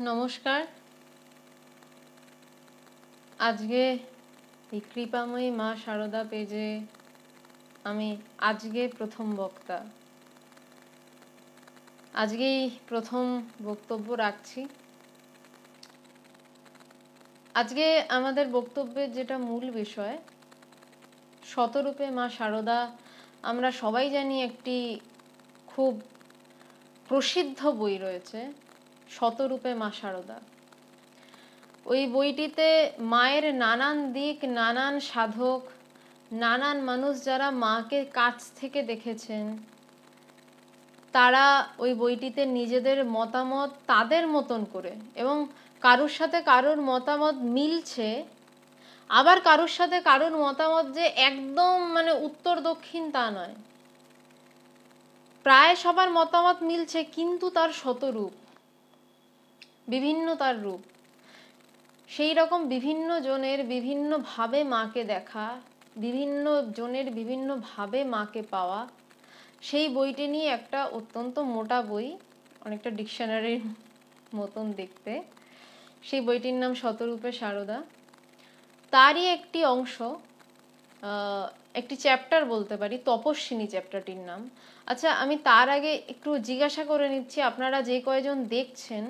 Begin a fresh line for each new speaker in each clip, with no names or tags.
নমস্কার। আজকে এই কৃপাময়ী মা সারদা পেজে আমি আজকে প্রথম বক্তা। আজকেই প্রথম বক্তব্য রাখছি। আজকে আমাদের বক্তব্যের যেটা মূল বিষয়, শতরূপে মা সারদা আমরা সবাই জানি একটি খুব প্রসিদ্ধ বই রয়েছে। শতরূপে মা সারদা। ওই বইটিতে মায়ের নানান দিক, নানান সাধক, নানান মানুষ যারা মাকে কাছ থেকে দেখেছেন, তারা ওই বইটিতে নিজেদের মতামত তাদের মতন করে এবং কারোর সাথে কারোর মতামত মিলছে, আবার কারোর সাথে কারোর মতামত যে একদম মানে উত্তর দক্ষিণ তা নয়। প্রায় সবার মতামত মিলছে, কিন্তু তার শতরূপ। বিভিন্ন তার রূপ। সেই রকম বিভিন্ন জনের বিভিন্ন ভাবে মাকে দেখা, বিভিন্ন জনের বিভিন্ন ভাবে মাকে পাওয়া, সেই বইটি নিয়ে একটা অত্যন্ত মোটা বই, অনেকটা ডিকশনারির মতন দেখতে। সেই বইটির নাম শতরূপে সারদা। তারই একটি অংশ একটি চ্যাপ্টার বলতে পারি, তপস্বিনী চ্যাপ্টারটির নাম। আচ্ছা আমি তার আগে একটু জিজ্ঞাসা করে নিচ্ছি, আপনারা যে কয়জন দেখছেন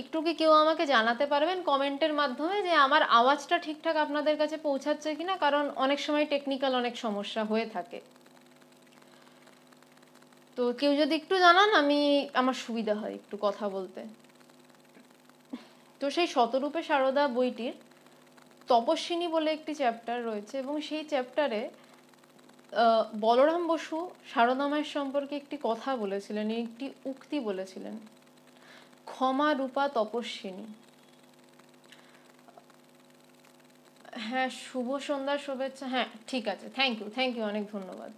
একটু কি কেউ আমাকে জানাতে পারবেন কমেন্টের মাধ্যমে যে আমার আওয়াজটা ঠিকঠাক আপনাদের কাছে পৌঁছাচ্ছে কিনা? কারণ অনেক সময় টেকনিক্যাল অনেক সমস্যা হয়ে থাকে। তো কেউ যদি একটু জানান, আমি, আমার সুবিধা হয় একটু কথা বলতে। তো সেই শতরূপে সারদা বইটির তপস্বিনী বলে একটি চ্যাপ্টার রয়েছে এবং সেই চ্যাপ্টারে বলরাম বসু সারদামায়ের সম্পর্কে একটি কথা বলেছিলেন, একটি উক্তি বলেছিলেন। ক্ষমা, রূপা, তপস্বিনী। হ্যাঁ শুভ সন্ধ্যার শুভেচ্ছা। হ্যাঁ ঠিক আছে। থ্যাংক ইউ থ্যাংক ইউ অনেক ধন্যবাদ।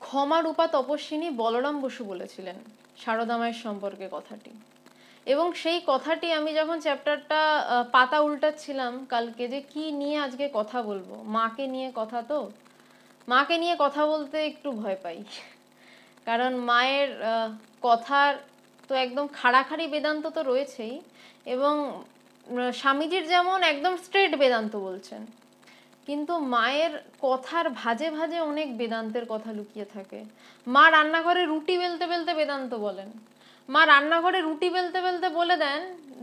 ক্ষমা, রূপা, তপস্বিনী বলরাম বসু বলেছিলেন সারদামায়ের সম্পর্কে কথাটি। এবং সেই কথাটি আমি যখন চ্যাপ্টারটা পাতা উল্টাচ্ছিলাম কালকে যে কি নিয়ে আজকে কথা বলব, মাকে নিয়ে কথা তো? মাকে নিয়ে কথা বলতে একটু ভয় পাই। কারণ মায়ের কথার তো একদম খাড়াখাড়ি বেদান্ত তো রয়েছেই এবং স্বামীজির যেমন একদম স্ট্রেট বেদান্ত বলছেন, কিন্তু মায়ের কথার ভাজে ভাজে অনেক বেদান্তের কথা লুকিয়ে থাকে। মা রান্নাঘরে রুটি বেলতে বেলতে বেদান্ত বলেন। মা রান্নাঘরে রুটি বেলতে বেলতে বলে দেন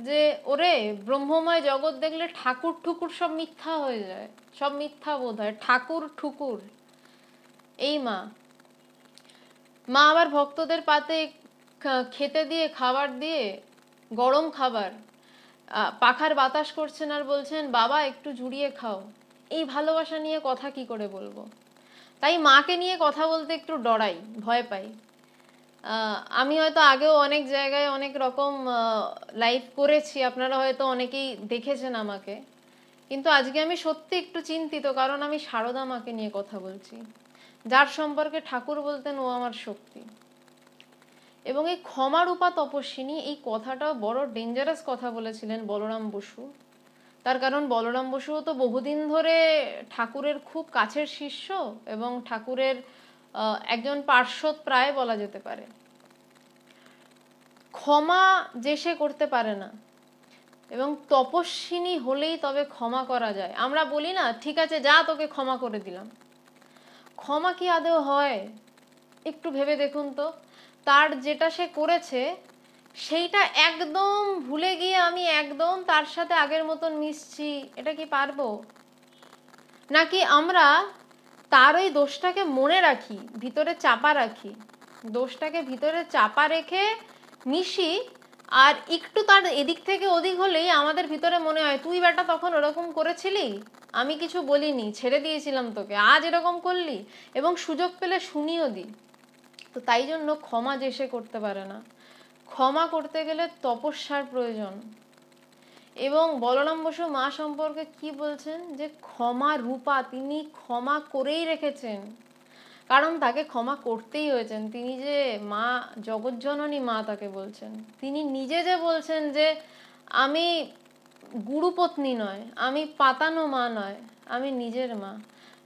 যে, ওরে, ব্রহ্মময় জগৎ দেখলে ঠাকুর ঠুকুর সব মিথ্যা হয়ে যায়, সব মিথ্যা বোধ হয়, ঠাকুর ঠুকুর। এই মা। মা আবার ভক্তদের পাতে খেতে দিয়ে, খাবার দিয়ে, গরম খাবার। পাখার বাতাস করছেন আর বলছেন, বাবা, একটু জুড়িয়ে খাও। এই ভালোবাসা নিয়ে কথা কি করে বলব? তাই মাকে নিয়ে কথা বলতে একটু ডরাই, ভয় পাই। আমি হয়তো আগেও অনেক জায়গায় অনেক রকম লাইভ করেছি। আপনারা হয়তো অনেকেই দেখেছেন আমাকে। কিন্তু আজকে আমি সত্যি একটু চিন্তিত, কারণ আমি সারদা মাকে নিয়ে কথা বলছি। যার সম্পর্কে ঠাকুর বলতেন, ও আমার শক্তি। এবং এই ক্ষমারূপা তপস্বিনী এই কথাটাও বড় ডেঞ্জারাস কথা বলেছিলেন বলরাম বসু। তার কারণ বলরাম বসুও তো বহুদিন ধরে ঠাকুরের খুব কাছের শিষ্য এবং ঠাকুরের একজন পার্শ্বদ প্রায় বলা যেতে পারে। ক্ষমা যে সে করতে পারে না এবং তপস্বিনী হলেই তবে ক্ষমা করা যায়। আমরা বলি না, ঠিক আছে, যা তোকে ক্ষমা করে দিলাম। ক্ষমা কি আদেও হয়? একটু ভেবে দেখুন তো। তার যেটা সে করেছে, সেইটা একদম ভুলে গিয়ে আমি একদম তার সাথে আগের মতন মিশছি। এটা কি পারব? নাকি আমরা তার ওই দোষটাকে মনে রাখি, ভিতরে চাপা রাখি? দোষটাকে ভিতরে চাপা রেখে মিশি, আর একটু তার এদিক থেকে ওদিক হলেই আমাদের ভিতরে মনে হয়, তুই বেটা তখন ওরকম করেছিলি? আমি কিছু বলিনি, ছেড়ে দিয়েছিলাম তোকে, আজ এরকম করলি? এবং সুযোগ পেলে শুনিও দিই তো তাই জন্য ক্ষমা যে সে করতে পারে না। ক্ষমা করতে গেলে তপস্যার প্রয়োজন। এবং বলরাম বসু মা সম্পর্কে কি বলছেন? যে ক্ষমা রূপা, তিনি ক্ষমা করেই রেখেছেন। কারণ তাকে ক্ষমা করতেই হয়েছেন। তিনি যে মা, জগজ্জননী মা তাকে বলছেন। তিনি নিজে যে বলছেন যে, আমি গুরুপত্নী নয়, আমি পাতানো মা নয়, আমি নিজের মা।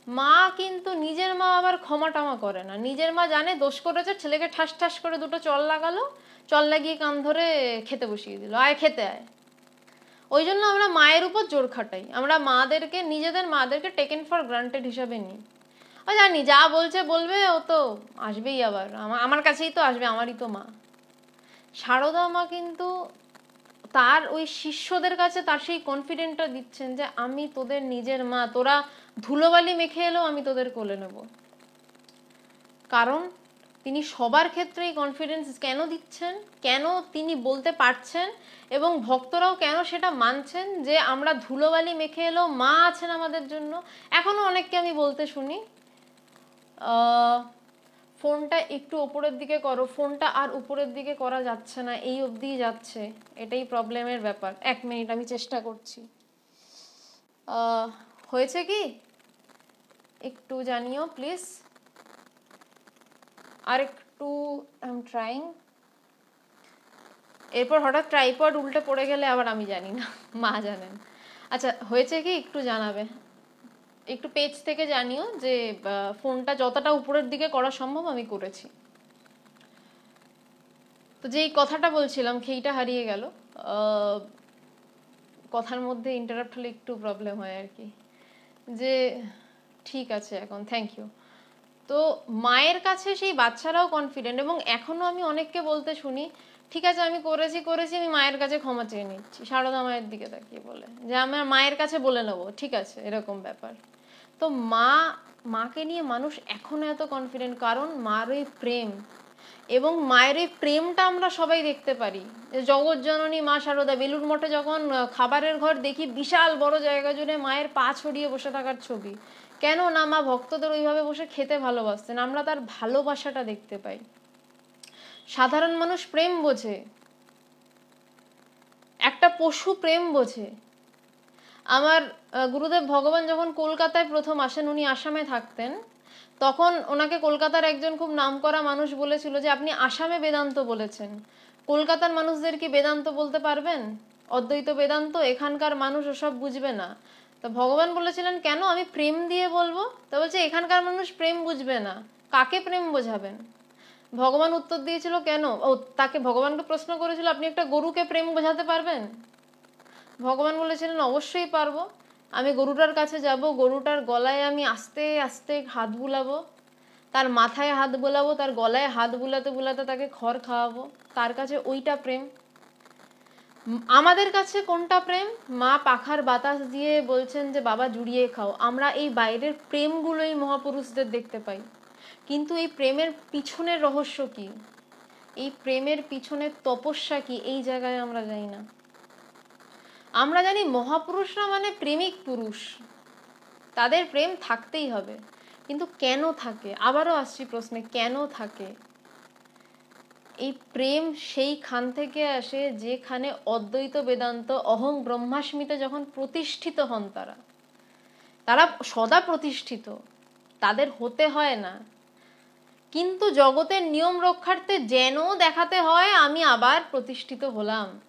মা কিন্তু নিজের মা আবার ক্ষমা টমা করে না। নিজের মা জানে দোষ করেছে, ছেলেকে ঠাস ঠাস করে দুটো চল লাগালো, চল লাগিয়ে কান ধরে খেতে বসিয়ে দিল। আয়, খেতে আয়। ওই জন্য আমরা মায়ের উপর জোর খাটাই। আমরা মাদেরকে, নিজেদের মাদেরকে টেকেন ফর গ্রান্টেড হিসাবে নিই। ও জানি, যা বলছে বলবে, ও তো আসবেই আবার। আমার কাছেই তো আসবে, আমারই তো মা। সারদা মা কিন্তু তার ওই শিষ্যদের কাছে তার সেই কনফিডেন্টটা দিচ্ছেন যে, আমি তোদের নিজের মা, তোরা ধুলোবালি মেখে এলেও আমি তোদের কোলে নেব। কারণ তিনি সবার ক্ষেত্রে এই কনফিডেন্স কেন দিচ্ছেন, কেন তিনি বলতে পারছেন এবং ভক্তরাও কেন সেটা মানছেন যে আমরা ধুলোবালি মেখে এলেও মা আছেন আমাদের জন্য, এখনও অনেককে আমি বলতে শুনি। ফোনটা একটু ওপরের দিকে করো, ফোনটা আর উপরের দিকে করা যাচ্ছে না, এই অবধিই যাচ্ছে, এটাই প্রবলেমের ব্যাপার। এক মিনিট আমি চেষ্টা করছি। হয়েছে কি? একটু জানিও প্লিজ আর একটু আই এম ট্রাইং এরপর হঠাৎ ট্রাইপড উল্টে পড়ে গেলে আবার আমি জানি না, মা জানেন। আচ্ছা হয়েছে কি? একটু জানাবে। একটু পেজ থেকে জানিও যে ফোনটা যতটা উপরের দিকে করা সম্ভব আমি করেছি। তো যেই কথাটা বলছিলাম, খেইটা হারিয়ে গেল। কথার মধ্যে ইন্টারাপ্ট হলে একটু প্রবলেম হয় আর কি। যে ঠিক আছে এখন থ্যাংক ইউ তো মায়ের কাছে সেই বাচ্চারাও কনফিডেন্ট এবং এখনও আমি অনেককে বলতে শুনি, ঠিক আছে আমি করেছি করেছি, আমি মায়ের কাছে ক্ষমা চেয়ে নিচ্ছি। সারদা মায়ের দিকে তাকিয়ে বলে যে আমার মায়ের কাছে বলে নেব, ঠিক আছে, এরকম ব্যাপার। তো মা, মাকে নিয়ে মানুষ এখনও এত কনফিডেন্ট কারণ মার ওই প্রেম এবং মায়ের এই প্রেমটা আমরা সবাই দেখতে পারি। জগৎ জননী মা সারদা বেলুর মঠে যখন খাবারের ঘর দেখি, বিশাল বড় জায়গা জুড়ে মায়ের পা ছড়িয়ে বসে থাকার ছবি। কেন না মা ভক্তদের ওইভাবে বসে খেতে ভালোবাসতেন? আমরা তার ভালোবাসাটা দেখতে পাই। সাধারণ মানুষ প্রেম বোঝে। একটা পশু প্রেম বোঝে। আমার গুরুদেব ভগবান যখন কলকাতায় প্রথম আসেন, উনি আসামে থাকতেন। তখন ওনাকে কলকাতার একজন খুব নাম করা মানুষ বলেছিল যে, আপনি আসামে বেদান্ত বলেছেন। কলকাতার মানুষদের কি বেদান্ত বলতে পারবেন? অদ্বৈত বেদান্ত, এখানকার মানুষ ওসব বুঝবে না। তো ভগবান বলেছিলেন, কেন? আমি প্রেম দিয়ে বলব? তো বলছে, এখানকার মানুষ প্রেম বুঝবে না। কাকে প্রেম বোঝাবেন? ভগবান উত্তর দিয়েছিল, কেন? ও তাকে ভগবানকে প্রশ্ন করেছিল, আপনি একটা গরুকে প্রেম বোঝাতে পারবেন? ভগবান বলেছিলেন, অবশ্যই পারব। আমি গরুটার কাছে যাব, গরুটার গলায় আমি আস্তে আস্তে হাত বুলাবো, তার মাথায় হাত বোলাবো, তার গলায় হাত বুলাতে বুলাতে তাকে খড় খাওয়াবো, তার কাছে ওইটা প্রেম। আমাদের কাছে কোনটা প্রেম? মা পাখার বাতাস দিয়ে বলছেন যে, বাবা, জুড়িয়ে খাও। আমরা এই বাইরের প্রেমগুলোই মহাপুরুষদের দেখতে পাই। কিন্তু এই প্রেমের পিছনের রহস্য কি? এই প্রেমের পিছনের তপস্যা কি? এই জায়গায় আমরা যাই না। আমরা জানি মহাপুরুষরা মানে প্রেমিক পুরুষ। তাদের প্রেম থাকতেই হবে। কিন্তু কেন থাকে? আবারও আসছি প্রশ্নে, কেন থাকে? এই প্রেম সেই খান থেকে আসে যেখানে অদ্বৈত বেদান্ত অহং ব্রহ্মাস্মিতে যখন প্রতিষ্ঠিত হন তারা। তারা সদা প্রতিষ্ঠিত। তাদের হতে হয় না। কিন্তু জগতের নিয়ম রক্ষার্থে যেন দেখাতে হয়, আমি আবার প্রতিষ্ঠিত হলাম।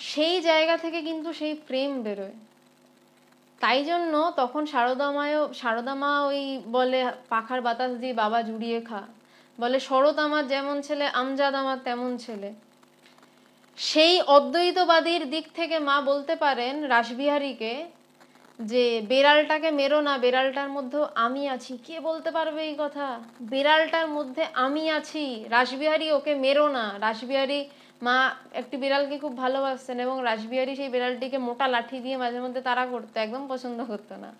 সেই জায়গা থেকে কিন্তু সেই প্রেম বেরোয়। তাই জন্য তখন সারদা মায়ও, সারদা মা ওই বলে, পাখার বাতাস দিয়ে বাবা জুড়িয়ে খা। বলে, শরৎ আমার যেমন ছেলে, আমজাদ আমার তেমন ছেলে। সেই অদ্বৈতবাদীর দিক থেকে মা বলতে পারেন রাসবিহারীকে যে, বেড়ালটাকে মেরো না, বেড়ালটার মধ্যে আমি আছি। কে বলতে পারবে এই কথা? বেড়ালটার মধ্যে আমি আছি, রাসবিহারী ওকে মেরো না। রাসবিহারী মা একটি বিড়ালকে খুব ভালোবাসতেন এবং রাসবিহারী সেই বিড়ালটিকে মোটা লাঠি দিয়ে মাঝে মধ্যে তারা করতো, একদম পছন্দ করতো না।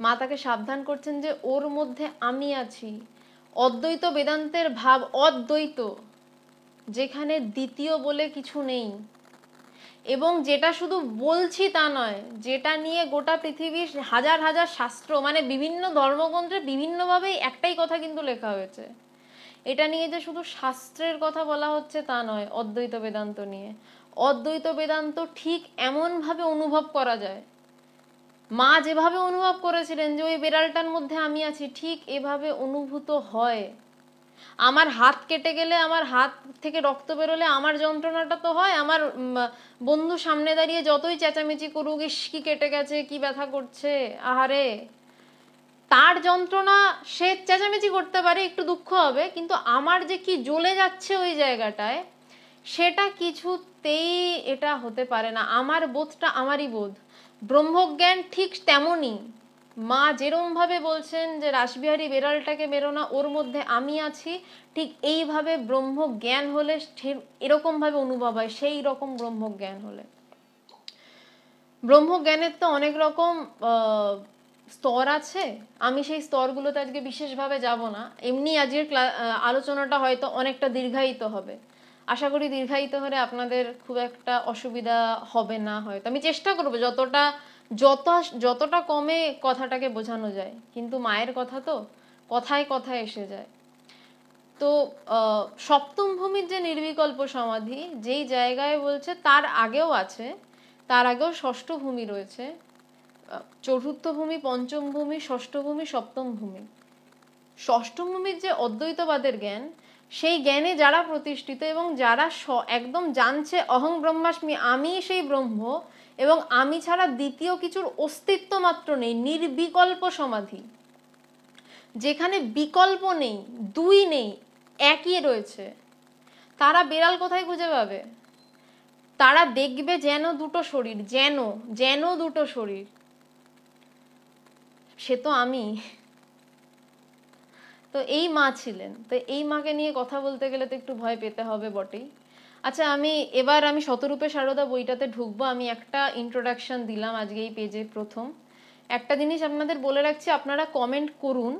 মা তাকে সাবধান করছেন যে ওর মধ্যে আমি আছি। অদ্বৈত বেদান্তের ভাব অদ্বৈত, যেখানে দ্বিতীয় বলে কিছু নেই। এবং যেটা শুধু বলছি তা নয়, যেটা নিয়ে গোটা পৃথিবীর হাজার হাজার শাস্ত্র মানে বিভিন্ন ধর্মগ্রন্থে বিভিন্নভাবেই একটাই কথা কিন্তু লেখা হয়েছে। এটা নিয়ে যে শুধু শাস্ত্রের কথা বলা হচ্ছে তা নয়, অদ্বৈত বেদান্ত নিয়ে। অদ্বৈত বেদান্ত ঠিক এমনভাবে অনুভব করা যায়। মা যেভাবে অনুভব করেছিলেন যে ওই বেড়ালটার মধ্যে আমি আছি, ঠিক এভাবে অনুভূত হয়। আমার হাত কেটে গেলে, আমার হাত থেকে রক্ত বেরোলে আমার যন্ত্রণাটা তো হয়। আমার বন্ধু সামনে দাঁড়িয়ে যতই চেঁচামেচি করুক, ইস কি কেটে গেছে, কি ব্যথা করছে, আহারে। তার যন্ত্রণা সে চেঁচামেচি করতে পারে, একটু দুঃখ হবে, কিন্তু আমার যে কি জ্বলে যাচ্ছে ওই জায়গাটায়, সেটা কিছুতেই এটা হতে পারে না। আমার বোধটা আমারই বোধ। ব্রহ্মজ্ঞান ঠিক তেমনই। মা যেরমভাবে বলছেন যে, রাসবিহারী বেড়ালটাকে বেরো না, ওর মধ্যে আমি আছি, ঠিক এইভাবে ব্রহ্মজ্ঞান হলে এরকমভাবে অনুভব হয়, সেই রকম ব্রহ্মজ্ঞান হলে। ব্রহ্মজ্ঞানের তো অনেক রকম স্তর আছে, আমি সেই স্তরগুলোতে আজকে বিশেষভাবে যাব না। এমনি আজকের আলোচনাটা হয়তো অনেকটা দীর্ঘায়িত হবে। আশা করি দীর্ঘায়িত হলে আপনাদের খুব একটা অসুবিধা হবে না হয়তো। আমি চেষ্টা করব যতটা, যত, যতটা কমে কথাটাকে বোঝানো যায়। কিন্তু মায়ের কথা তো কথায় কথায় এসে যায়। তো সপ্তম ভূমির যে নির্বিকল্প সমাধি, যেই জায়গায় বলছে তার আগেও আছে, তার আগেও ষষ্ঠ ভূমি রয়েছে। চতুর্থ ভূমি পঞ্চম ভূমি ষষ্ঠ ভূমি সপ্তম ভূমি ষষ্ঠম ভূমির যে অদ্বৈতবাদের জ্ঞান, সেই জ্ঞানে যারা প্রতিষ্ঠিত এবং যারা একদম জানছে, অহং ব্রহ্মাস্মি আমি সেই ব্রহ্ম এবং আমি ছাড়া দ্বিতীয় কিছুর অস্তিত্ব মাত্র নেই, নির্বিকল্প সমাধি। যেখানে বিকল্প নেই, দুই নেই, একই রয়েছে। তারা বেড়াল কোথায় খুঁজে পাবে? তারা দেখবে যেন দুটো শরীর, যেন যেন দুটো শরীর। সে তো আমি। তো এই মা ছিলেন। তো এই মাকে নিয়ে কথা বলতে গেলে তো একটু ভয় পেতে হবে বটেই। আচ্ছা আমি এবার আমি শতরূপে সারদা বইটাতে ঢুকবো। আমি একটা ইন্ট্রোডাকশন দিলাম আজকে এই পেজে প্রথম। একটা জিনিস আপনাদের বলে রাখছি, আপনারা কমেন্ট করুন।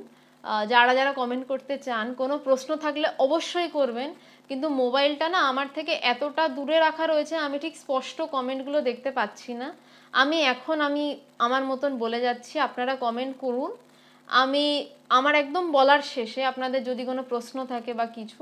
যারা যারা কমেন্ট করতে চান, কোনো প্রশ্ন থাকলে অবশ্যই করবেন। কিন্তু মোবাইলটা না আমার থেকে এতটা দূরে রাখা রয়েছে, আমি ঠিক স্পষ্ট কমেন্টগুলো দেখতে পাচ্ছি না। আমি এখন আমি আমার মতন বলে যাচ্ছি, আপনারা কমেন্ট করুন। আমি, আমার একদম বলার শেষে আপনাদের যদি কোনো প্রশ্ন থাকে বা কিছু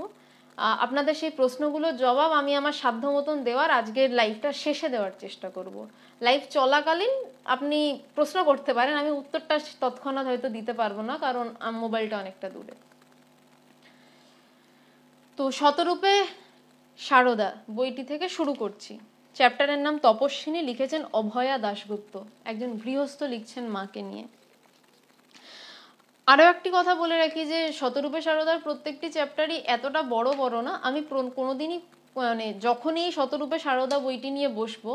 আপনাদের সেই প্রশ্নগুলোর জবাব আমি আমার সাধ্য মতন দেওয়ার আজকের লাইভটা শেষে দেওয়ার চেষ্টা করব। লাইভ চলাকালীন আপনি প্রশ্ন করতে পারেন, আমি উত্তরটা তৎক্ষণাৎ হয়তো দিতে পারব না, কারণ মোবাইলটা অনেকটা দূরে। তো শতরূপে সারদা, বইটি থেকে শুরু করছি। চ্যাপ্টারের নাম তপস্বিনী লিখেছেন অভয়া দাশগুপ্ত। একজন গৃহস্থ লিখছেন মাকে নিয়ে। আরও একটি কথা বলে রাখি যে, শতরূপে সারদার প্রত্যেকটি চ্যাপ্টারই এতটা বড় বড় না। আমি কোনোদিনই মানে যখনই শতরূপে সারদা বইটি নিয়ে বসবো,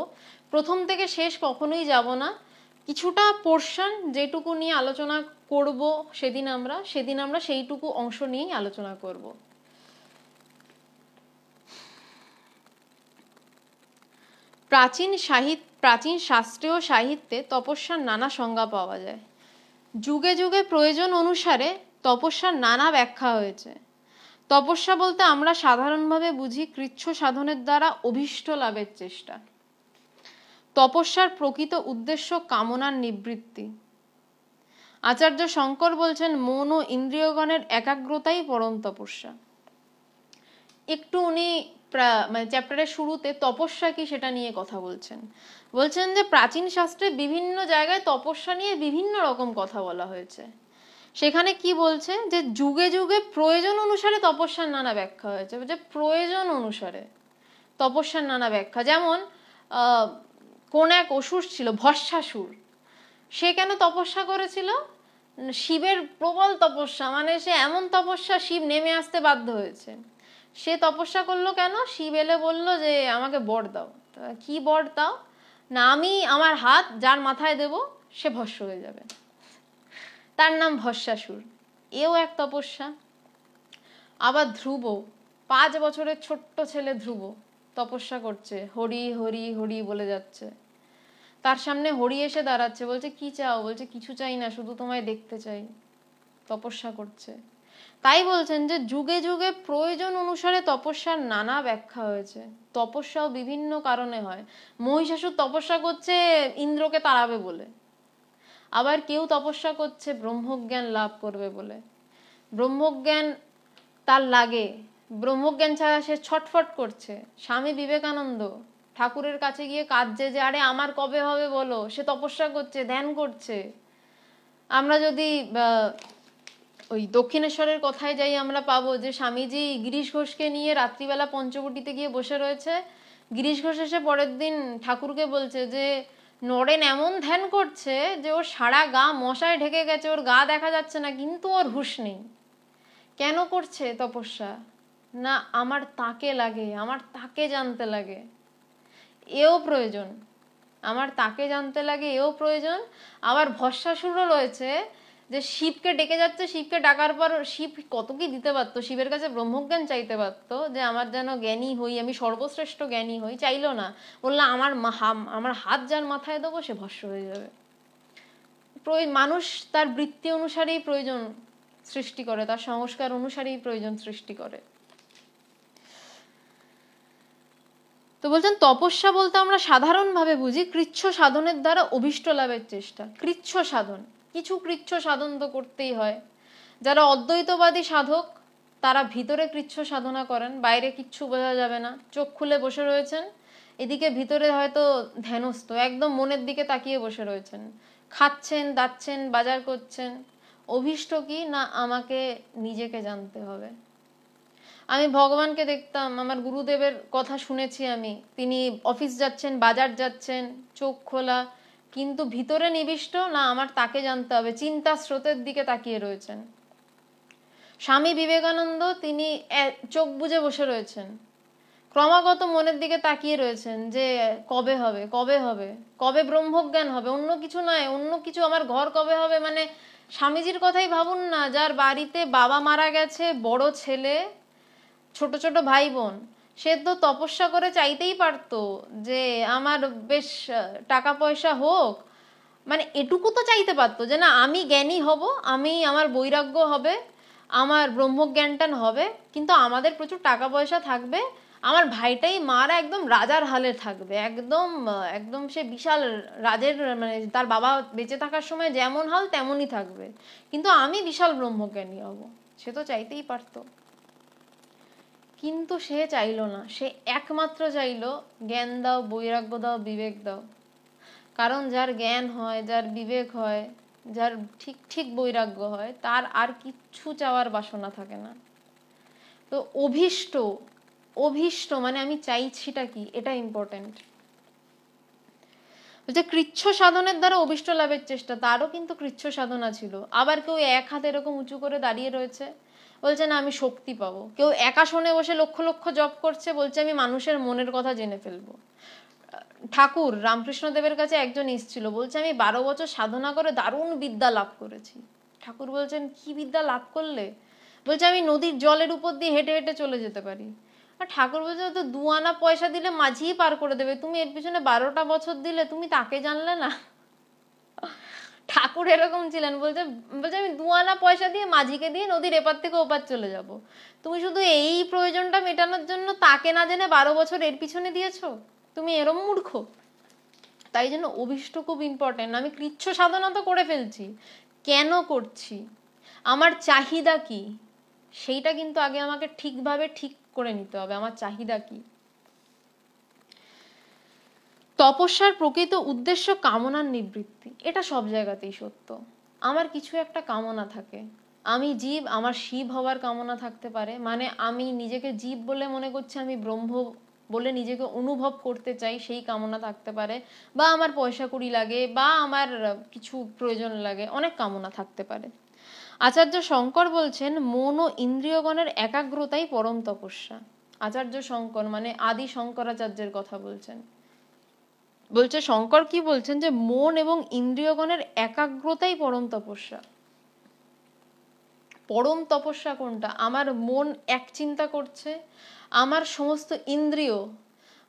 প্রথম থেকে শেষ কখনোই যাব না। কিছুটা পোর্শন যেটুকু নিয়ে আলোচনা করব সেদিন আমরা সেদিন আমরা সেইটুকু অংশ নিয়েই আলোচনা করব। প্রাচীন সাহিত্য প্রাচীন শাস্ত্রীয় সাহিত্যে তপস্যার নানা সংজ্ঞা পাওয়া যায়। যুগে যুগে প্রয়োজন অনুসারে তপস্যার নানা ব্যাখ্যা হয়েছে। তপস্যা বলতে আমরা সাধারণভাবে বুঝি কৃচ্ছ সাধনের দ্বারা অভীষ্ট লাভের চেষ্টা। তপস্যার প্রকৃত উদ্দেশ্য কামনার নিবৃত্তি। আচার্য শঙ্কর বলছেন, মন ও ইন্দ্রিয়গণের একাগ্রতাই পরম তপস্যা। একটু উনি মানে চ্যাপ্টারের শুরুতে তপস্যা কি সেটা নিয়ে কথা বলছেন। বলছেন যে প্রাচীন শাস্ত্রে বিভিন্ন জায়গায় তপস্যা নিয়ে বিভিন্ন রকম কথা বলা হয়েছে। সেখানে কি বলছে যে যুগে যুগে প্রয়োজন অনুসারে তপস্যার নানা ব্যাখ্যা হয়েছে, যে প্রয়োজন অনুসারে তপস্যার নানা ব্যাখ্যা। যেমন কোন এক অসুর ছিল ভস্যাসুর সে কেন তপস্যা করেছিল? শিবের প্রবল তপস্যা মানে সে এমন তপস্যা শিব নেমে আসতে বাধ্য হয়েছে। সে তপস্যা করল কেন? শিব এলে বলল যে, আমাকে বর দাও। কি বর দাও? না, আমি আমার হাত যার মাথায় দেব, সে ভস্য হয়ে যাবে। তার নাম ভস্যাসুর এও এক তপস্যা। আবার ধ্রুব পাঁচ বছরের ছোট্ট ছেলে ধ্রুব তপস্যা করছে। হরি হরি হরি বলে যাচ্ছে। তার সামনে হরি এসে দাঁড়াচ্ছে। বলছে, কি চাও? বলছে, কিছু চাই না, শুধু তোমায় দেখতে চাই। তপস্যা করছে। তাই বলছেন যে যুগে যুগে প্রয়োজন অনুসারে তপস্যার নানা ব্যাখ্যা হয়েছে। তপস্যাও বিভিন্ন কারণে হয়। মহিষাসুর তপস্যা করছে, ইন্দ্রকে তাড়াবে বলে। আবার কেউ তপস্যা করছে, ব্রহ্মজ্ঞান লাভ করবে বলে। ব্রহ্মজ্ঞান তার লাগে। ব্রহ্মজ্ঞান ছাড়া সে ছটফট করছে। স্বামী বিবেকানন্দ ঠাকুরের কাছে গিয়ে কাঁদছে যে, আরে, আমার কবে হবে বলো? সে তপস্যা করছে, ধ্যান করছে। আমরা যদি ওই দক্ষিণেশ্বরের কথায় যাই আমরা পাবো যে স্বামীজি গিরিশ ঘোষকে নিয়ে রাত্রিবেলা পঞ্চবটিতে গিয়ে বসে রয়েছে। গিরিশ ঘোষ এসে পরের দিন ঠাকুরকে বলছে যে, নরেন এমন ধ্যান করছে যে ওর সারা গা মশায় ঢেকে গেছে, ওর গা দেখা যাচ্ছে না, কিন্তু ওর হুশ নেই। কেন করছে তপস্যা? না, আমার তাকে লাগে, আমার তাকে জানতে লাগে। এও প্রয়োজন। আমার তাকে জানতে লাগে, এও প্রয়োজন। আবার ভস্মাসুরও রয়েছে যে শিবকে ডেকে যাচ্ছে, শিবকে ডাকার পর শিব কত কি দিতে পারতো? শিবের কাছে ব্রহ্মজ্ঞান চাইতে পারতো যে আমার যেন জ্ঞানী হই, আমি সর্বশ্রেষ্ঠ জ্ঞানী হই। চাইলো না। বলল, আমার আমার হাত যার মাথায় দেবো, সে ভস্য হয়ে যাবে। মানুষ তার বৃত্তি অনুসারেই প্রয়োজন সৃষ্টি করে, তার সংস্কার অনুসারেই প্রয়োজন সৃষ্টি করে। তো বলছেন, তপস্যা বলতে আমরা সাধারণভাবে বুঝি কৃচ্ছ সাধনের দ্বারা অভিষ্ট লাভের চেষ্টা। কৃচ্ছ সাধন। কিছু কৃচ্ছ সাধন তো করতেই হয়। যারা অদ্বৈতবাদী সাধক, তারা ভিতরে কৃচ্ছ সাধনা করেন, বাইরে কিচ্ছু বোঝা যাবে না। চোখ খুলে বসে রয়েছেন, এদিকে ভিতরে হয়তো ধ্যানস্থ, একদম মনের দিকে তাকিয়ে বসে রয়েছেন। খাচ্ছেন, দাচ্ছেন, বাজার করছেন, অভিষ্ট কি না আমাকে নিজেকে জানতে হবে? আমি ভগবানকে দেখতাম, আমার গুরুদেবের কথা শুনেছি আমি, তিনি অফিস যাচ্ছেন, বাজার যাচ্ছেন, চোখ খোলা কিন্তু ভিতরে নিবিষ্ট? না, আমার তাকে জানতে হবে। চিন্তা স্রোতের দিকে তাকিয়ে রয়েছেন। স্বামী বিবেকানন্দ, তিনি চোখ বুঝে বসে রয়েছেন। ক্রমাগত মনের দিকে তাকিয়ে রয়েছেন যে, কবে হবে কবে হবে? কবে ব্রহ্মজ্ঞান হবে? অন্য কিছু নয়, অন্য কিছু আমার ঘর কবে হবে? মানে স্বামীজির কথাই ভাবুন না, যার বাড়িতে বাবা মারা গেছে, বড় ছেলে, ছোট ছোট ভাই বোন সে তো তপস্যা করে চাইতেই পারতো যে আমার বেশ টাকা পয়সা হোক। মানে এটুকু তো চাইতে পারতো যে না, আমি জ্ঞানী হব, আমি আমার বৈরাগ্য হবে, আমার ব্রহ্মজ্ঞানটান হবে, কিন্তু আমাদের প্রচুর টাকা পয়সা থাকবে, আমার ভাইটাই মারা একদম রাজার হালে থাকবে। একদম একদম সে বিশাল রাজের মানে তার বাবা বেঁচে থাকার সময় যেমন হাল তেমনই থাকবে। কিন্তু আমি বিশাল ব্রহ্মজ্ঞানী হব, সে তো চাইতেই পারতো। কিন্তু সে চাইল না। সে একমাত্র চাইল, জ্ঞান দাও, বৈরাগ্য দাও, বিবেক দাও। কারণ যার জ্ঞান হয়, যার বিবেক হয়, যার ঠিক ঠিক বৈরাগ্য হয়, তার আর কিচ্ছু চাওয়ার বাসনা থাকে না। তো অভীষ্ট অভীষ্ট মানে আমি চাইছিটা কি? এটা ইম্পর্টেন্ট যে কৃচ্ছ সাধনের দ্বারা অভিষ্ট লাভের চেষ্টা, তারও কিন্তু কৃচ্ছ সাধনা ছিল। আবার কেউ এক হাতে এরকম উঁচু করে দাঁড়িয়ে রয়েছে বলছে, না, আমি শক্তি পাবো। কেউ একা শোনে বসে লক্ষ লক্ষ জব করছে, বলছে, আমি মানুষের মনের কথা জেনে ফেলব। ঠাকুর রামকৃষ্ণদেবের কাছে একজন এসছিল, বলছে, আমি বারো বছর সাধনা করে দারুণ বিদ্যা লাভ করেছি। ঠাকুর বলছেন, কি বিদ্যা লাভ করলে? বলছে, আমি নদীর জলের উপর দিয়ে হেঁটে হেঁটে চলে যেতে পারি। আর ঠাকুর বলছে, তো দু আনা পয়সা দিলে মাঝিই পার করে দেবে। তুমি এর পিছনে বারোটা বছর দিলে, তুমি তাকে জানলে না? ঠাকুর এরকম ছিলেন বলছে বলছে আমি দুয়ানা পয়সা দিয়ে মাঝিকে দিয়ে নদীর এপার থেকে ওপার চলে যাব। তুমি শুধু এই প্রয়োজনটা মেটানোর জন্য তাকে না জেনে বারো বছর এর পিছনে দিয়েছ? তুমি এরম মূর্খ। তাই জন্য অভিষ্ট খুব ইম্পর্টেন্ট আমি কৃচ্ছ সাধনা তো করে ফেলছি। কেন করছি? আমার চাহিদা কি? সেইটা কিন্তু আগে আমাকে ঠিকভাবে ঠিক করে নিতে হবে। আমার চাহিদা কি? তপস্যার প্রকৃত উদ্দেশ্য কামনার নিবৃত্তি। এটা সব জায়গাতেই সত্য। আমার কিছু একটা কামনা থাকে। আমি জীব, আমার শিব হওয়ার কামনা থাকতে পারে। মানে আমি নিজেকে জীব বলে মনে করছি, আমি ব্রহ্ম বলে নিজেকে অনুভব করতে চাই, সেই কামনা থাকতে পারে। বা আমার পয়সা কুড়ি লাগে, বা আমার কিছু প্রয়োজন লাগে, অনেক কামনা থাকতে পারে। আচার্য শঙ্কর বলছেন, মন ও ইন্দ্রিয়গণের একাগ্রতাই পরম তপস্যা। আচার্য শঙ্কর মানে আদি শঙ্করাচার্যের কথা বলছেন। বলছে, শঙ্কর কি বলছেন যে, মন এবং ইন্দ্রিয়গণের একাগ্রতাই পরম তপস্যা। পরম তপস্যা কোনটা? আমার মন এক চিন্তা করছে, আমার সমস্ত ইন্দ্রিয়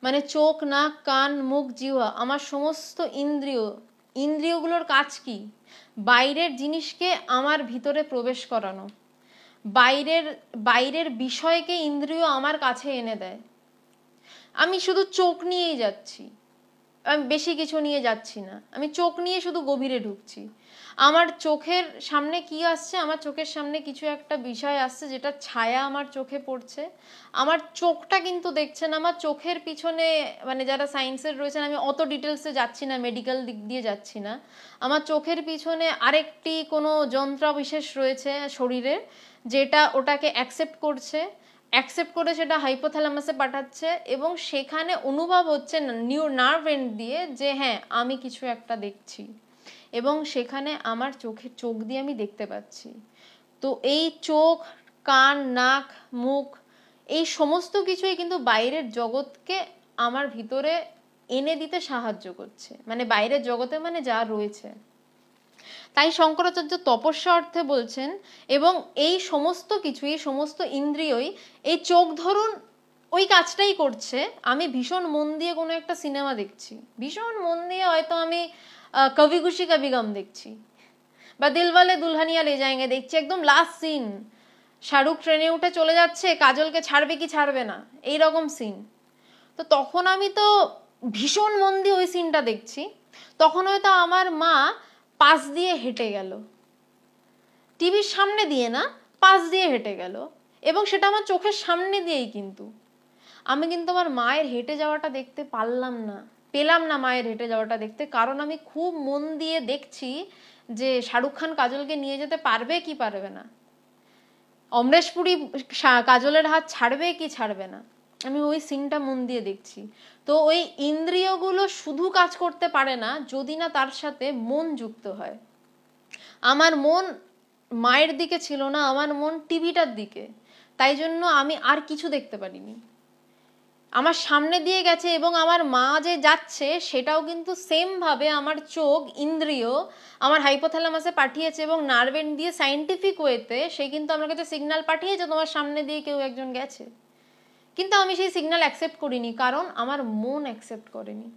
মানে চোখ, নাক, কান, মুখ, জিহ্বা, আমার সমস্ত ইন্দ্রিয়, ইন্দ্রিয়গুলোর কাজ কি? বাইরের জিনিসকে আমার ভিতরে প্রবেশ করানো। বাইরের বাইরের বিষয়কে ইন্দ্রিয় আমার কাছে এনে দেয়। আমি শুধু চোখ নিয়েই যাচ্ছি। আমি বেশি কিছু নিয়ে যাচ্ছি না। আমি চোখ নিয়ে শুধু গভীরে ঢুকছি। আমার চোখের সামনে কি আসছে? আমার চোখের সামনে কিছু একটা বিষয় আসছে যেটা ছায়া আমার চোখে পড়ছে। আমার চোখটা কিন্তু দেখছে না আমার চোখের পিছনে মানে যারা সায়েন্সের রয়েছেন, আমি অত ডিটেলসে যাচ্ছি না মেডিকেল দিক দিয়ে যাচ্ছি না। আমার চোখের পিছনে আরেকটি কোনো যন্ত্র বিশেষ রয়েছে শরীরের, যেটা ওটাকে অ্যাকসেপ্ট করছে। অ্যাকসেপ্ট করে সেটা হাইপোথ্যালামাসে পাঠাচ্ছে এবং সেখানে অনুভব হচ্ছে নিউ নার্ভ এন্ড দিয়ে যে হ্যাঁ আমি কিছু একটা দেখছি এবং সেখানে আমার চোখে চোখ দিয়ে আমি দেখতে পাচ্ছি। তো এই চোখ, কান, নাক, মুখ এই সমস্ত কিছুই কিন্তু বাইরের জগৎকে আমার ভিতরে এনে দিতে সাহায্য করছে। মানে বাইরের জগতে মানে যা রয়েছে। তাই শঙ্করাচার্য তপস্যা অর্থে বলছেন, এবং এই সমস্ত কিছু, এই সমস্ত ইন্দ্রিয়ই, এই চোখ ধরুন, ওই কাজটাই করছে। আমি ভীষণ মন দিয়ে কোনো একটা সিনেমা দেখছি। ভীষণ মন দিয়ে হয়তো আমি কবি খুশি কবি দেখছি। বা দিলওয়ালে দুলহানিয়া লে যায়গে দেখছি। একদম লাস্ট সিন শাহরুখ ট্রেনে উঠে চলে যাচ্ছে, কাজলকে ছাড়বে কি ছাড়বে না? এই রকম সিন তো তখন আমি তো ভীষণ মন দিয়ে ওই সিনটা দেখছি। তখন হয়তো আমার মা পাশ দিয়ে হেঁটে গেল। টিভির সামনে দিয়ে না, পাশ দিয়ে হেঁটে গেল। এবং সেটা আমার চোখের সামনে দিয়েই কিন্তু। আমি কিন্তু আমার মায়ের হেঁটে যাওয়াটা দেখতে পারলাম না। পেলাম না মায়ের হেঁটে যাওয়াটা দেখতে। কারণ আমি খুব মন দিয়ে দেখছি যে শাহরুখ খান কাজলকে নিয়ে যেতে পারবে কি পারবে না। অমরেশ পুরী কাজলের হাত ছাড়বে কি ছাড়বে না। আমি ওই সিনটা মন দিয়ে দেখছি। তো ওই ইন্দ্রিয়গুলো শুধু কাজ করতে পারে না, যদি না তার সাথে মন যুক্ত হয়। আমার মন মায়ের দিকে ছিল না, আমার মন টিভিটার দিকে। তাই জন্য আমি আর কিছু দেখতে পারিনি। আমার সামনে দিয়ে গেছে এবং আমার মা যে যাচ্ছে, সেটাও কিন্তু সেম ভাবে আমার চোখ, ইন্দ্রিয়, আমার হাইপোথ্যালামাসে পাঠিয়েছে এবং নার্ভেন দিয়ে সাইন্টিফিক ওয়েতে সে কিন্তু আমার কাছে সিগন্যাল পাঠিয়েছে, তোমার সামনে দিয়ে কেউ একজন গেছে। কিন্তু আমি সেই সিগন্যাল অ্যাকসেপ্ট করিনি, কারণ আমার মন অ্যাকসেপ্ট করেনি।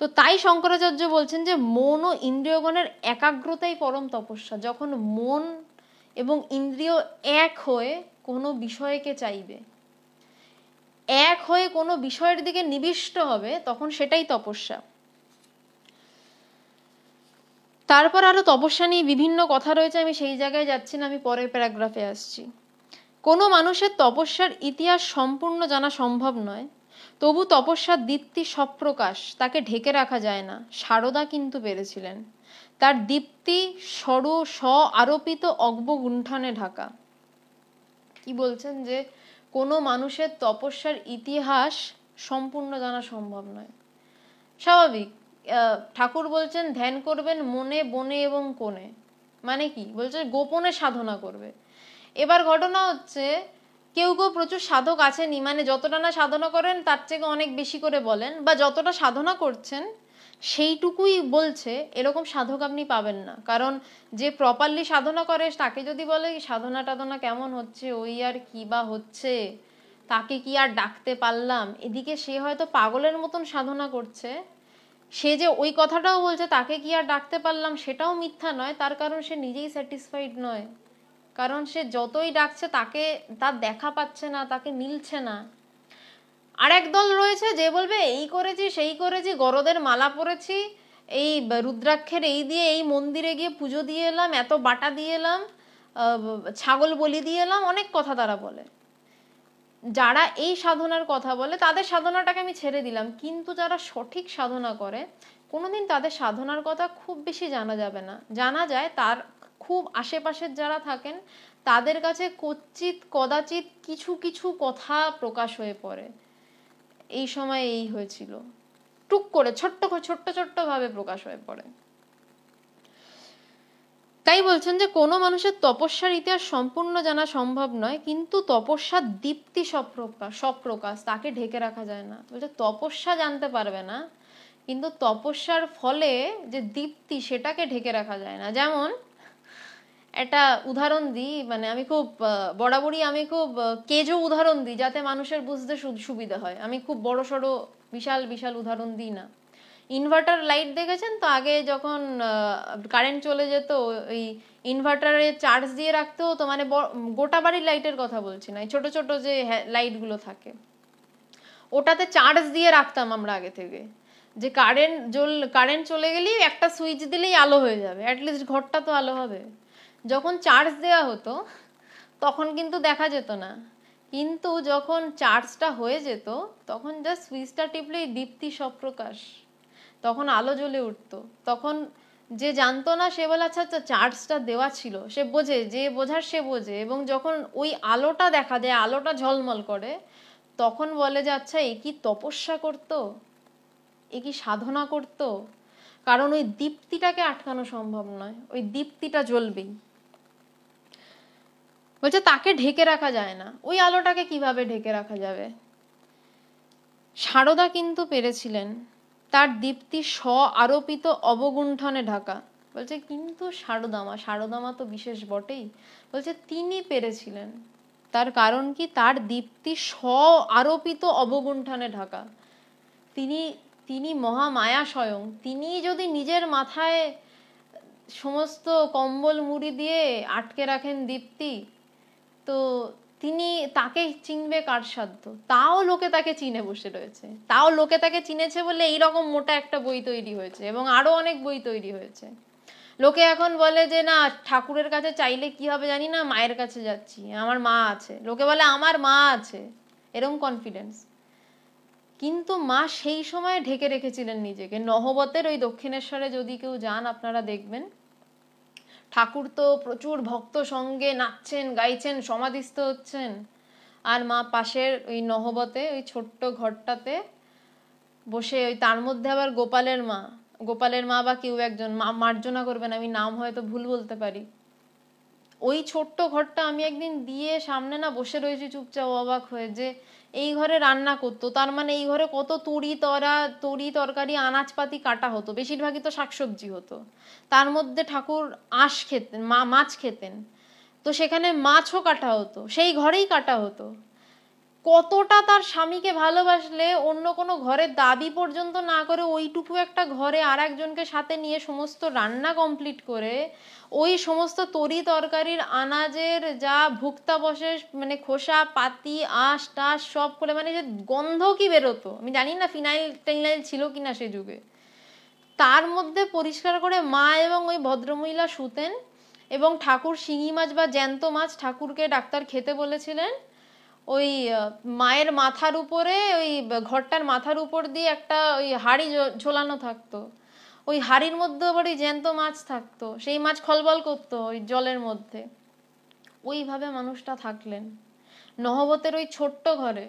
তো তাই শঙ্করাচার্য বলছেন যে, মন ও ইন্দ্রিয়গণের একাগ্রতাই পরম তপস্যা। যখন মন এবং ইন্দ্রিয় এক হয়ে কোনো বিষয়কে চাইবে, এক হয়ে কোনো বিষয়ের দিকে নিবিষ্ট হবে, তখন সেটাই তপস্যা। তারপর আরও তপস্যা নিয়ে বিভিন্ন কথা রয়েছে, আমি সেই জায়গায় যাচ্ছি না, আমি পরের প্যারাগ্রাফে আসছি। কোনো মানুষের তপস্যার ইতিহাস সম্পূর্ণ জানা সম্ভব নয়। তবু তপস্যার দীপ্তি সপ্রকাশ, তাকে ঢেকে রাখা যায় না। সারদা কিন্তু পেরেছিলেন। তার দীপ্তি সর স্ব আরোপিত অগ্বগুণ্ঠনে ঢাকা। কি বলছেন যে, কোনো মানুষের তপস্যার ইতিহাস সম্পূর্ণ জানা সম্ভব নয়। স্বাভাবিক ঠাকুর বলছেন, ধ্যান করবেন মনে, বনে এবং কোণে। মানে কি? বলছে গোপনে সাধনা করবে। এবার ঘটনা হচ্ছে, কেউ কেউ প্রচুর সাধক আছেনই মানে যতটা না সাধনা করেন তার থেকে অনেক বেশি করে বলেন, বা যতটা সাধনা করছেন সেইটুকুই বলছে, এরকম সাধক আপনি পাবেন না। কারণ যে প্রপারলি সাধনা করে, তাকে যদি বলে সাধনা টাধনা কেমন হচ্ছে? ওই আর কি বা হচ্ছে? তাকে কি আর ডাকতে পারলাম? এদিকে সে হয়তো পাগলের মতন সাধনা করছে। সে যে ওই কথাটাও বলছে, তাকে কি আর ডাকতে পারলাম? সেটাও মিথ্যা নয়, তার কারণ সে নিজেই স্যাটিসফাইড নয়। কারণ সে যতই ডাকছে, তাকে, তার দেখা পাচ্ছে না, তাকে মিলছে না। আর এক দল রয়েছে যে বলবে, এই করেছি, সেই করেছি, গরদের মালা পরেছি, এই রুদ্রাক্ষের এই দিয়ে, এই মন্দিরে গিয়ে পুজো দিয়ে এলাম, এত বাটা দিয়ে এলাম ছাগল বলি দিয়ে এলাম, অনেক কথা তারা বলে। যারা এই সাধনার কথা বলে, তাদের সাধনাটাকে আমি ছেড়ে দিলাম। কিন্তু যারা সঠিক সাধনা করে, কোনোদিন তাদের সাধনার কথা খুব বেশি জানা যাবে না। জানা যায় তার খুব আশেপাশের যারা থাকেন, তাদের কাছে কচিত কদাচিৎ কিছু কিছু কথা প্রকাশ হয়ে পড়ে। এই সময় এই হয়েছিল। টুক করে, ছোট্ট ছোট্ট ছোট্ট ভাবে প্রকাশ হয়ে পড়ে। তাই বলছেন যে, কোনো মানুষের তপস্যার ইতিহাস সম্পূর্ণ জানা সম্ভব নয়, কিন্তু তপস্যার দীপ্তি সপ্রকাশ সপ্রকাশ, তাকে ঢেকে রাখা যায় না। বলছে, তপস্যা জানতে পারবে না, কিন্তু তপস্যার ফলে যে দীপ্তি, সেটাকে ঢেকে রাখা যায় না। যেমন একটা উদাহরণ দিই মানে আমি খুব বরাবরই আমি খুব কেজো উদাহরণ দিই যাতে মানুষের বুঝতে সুবিধা হয়। আমি খুব বড় সড়ো বিশাল বিশাল উদাহরণ দিই না। ইনভার্টার লাইট দেখেছেন তো? আগে যখন কারেন্ট চলে যেত, ওই ইনভার্টারে চার্জ দিয়ে রাখতে হতো মানে গোটা বাড়ির লাইটের কথা বলছি না ছোট ছোট যে লাইটগুলো থাকে। ওটাতে চার্জ দিয়ে রাখতাম আমরা আগে থেকে। যে কারেন্ট জল কারেন্ট চলে গেলেই একটা সুইচ দিলেই আলো হয়ে যাবে অ্যাটলিস্ট ঘরটা তো আলো হবে। যখন চার্জ দেওয়া হতো, তখন কিন্তু দেখা যেত না। কিন্তু যখন চার্জটা হয়ে যেত, তখন জাস্ট সুইচটা টিপলেই দীপ্তি সপ্রকাশ। তখন আলো জ্বলে উঠত। তখন যে জানতো না, সে বলে আচ্ছা আচ্ছা চার্জটা দেওয়া ছিল। সে বোঝে, যে বোঝার সে বোঝে। এবং যখন ওই আলোটা দেখা দেয় আলোটা ঝলমল করে, তখন বলে যে আচ্ছা এ কি তপস্যা করতো? এ কি সাধনা করতো? কারণ ওই দীপ্তিটাকে আটকানো সম্ভব নয়। ওই দীপ্তিটা জ্বলবেই। বলছে, তাকে ঢেকে রাখা যায় না। ওই আলোটাকে কীভাবে ঢেকে রাখা যাবে? সারদা কিন্তু পেরেছিলেন। তার দীপ্তি স্ব আরোপিত অবগুণ্ঠনে ঢাকা। বলছে, কিন্তু সারদামা সারদামা তো বিশেষ বটেই। বলছে, তিনি পেরেছিলেন। তার কারণ কি? তার দীপ্তি স্ব আরোপিত অবগুণ্ঠনে ঢাকা। তিনি তিনি মহামায়া স্বয়ং। তিনি যদি নিজের মাথায় সমস্ত কম্বল মুড়ি দিয়ে আটকে রাখেন দীপ্তি তো তিনি তাকে চিনবে কার সাধ্য? তাও লোকে তাকে চিনে বসে রয়েছে। তাও লোকে তাকে চিনেছে বলে এইরকম মোটা একটা বই তৈরি হয়েছে এবং আরও অনেক বই তৈরি হয়েছে। লোকে এখন বলে যে, না, ঠাকুরের কাছে চাইলে কি হবে জানি না, মায়ের কাছে যাচ্ছি। আমার মা আছে। লোকে বলে, আমার মা আছে। এরকম কনফিডেন্স কিন্তু মা সেই সময় ঢেকে রেখেছিলেন নিজেকে। নহবতের ওই দক্ষিণেশ্বরে যদি কেউ যান, আপনারা দেখবেন ঠাকুর তো প্রচুর ভক্ত সঙ্গে নাচছেন, গাইছেন, সমাধিস্থ হচ্ছেন। আর মা পাশের ওই নহবতে, ওই ছোট্ট ঘরটাতে বসে ওই তার মধ্যে আবার গোপালের মা। গোপালের মা বা কেউ একজন মার্জনা করবেন, আমি নাম হয়তো ভুল বলতে পারি। ওই ছোট্ট ঘরটা আমি একদিন দিয়ে সামনে না বসে রয়েছি চুপচাপ অবাক হয়ে যে এই ঘরে রান্না করতো। তার মানে এই ঘরে কত তরি তরা তরি তরকারি, আনাজপাতি কাটা হতো। বেশিরভাগই তো শাকসবজি হতো। তার মধ্যে ঠাকুর আঁশ খেতেন, মা মাছ খেতেন। তো সেখানে মাছও কাটা হতো, সেই ঘরেই কাটা হতো। কতটা তার স্বামীকে ভালোবাসলে অন্য কোনো ঘরের দাবি পর্যন্ত না করে ওইটুকু একটা ঘরে আর একজনকে সাথে নিয়ে সমস্ত রান্না কমপ্লিট করে ওই সমস্ত তরি তরকারির আনাজের যা ভুক্তাবশেষ মানে খোসা, পাতি, আঁশ টাস সব করে মানে যে গন্ধ কি বেরোতো? আমি জানি না ফিনাইল টেনাইল ছিল কি না সে যুগে। তার মধ্যে পরিষ্কার করে মা এবং ওই ভদ্রমহিলা শুতেন এবং ঠাকুর শিঙি মাছ বা জ্যান্ত মাছ ঠাকুরকে ডাক্তার খেতে বলেছিলেন। ওই মায়ের মাথার উপরে, ওই ঘরটার মাথার উপর দিয়ে একটা ওই হাড়ি ঝোলানো থাকতো। ওই হাড়ির মধ্যে আবার ওই জ্যান্ত মাছ থাকতো, সেই মাছ খলবল করতো ওই জলের মধ্যে। ওইভাবে মানুষটা থাকলেন। নহবতের ওই ছোট্ট ঘরে।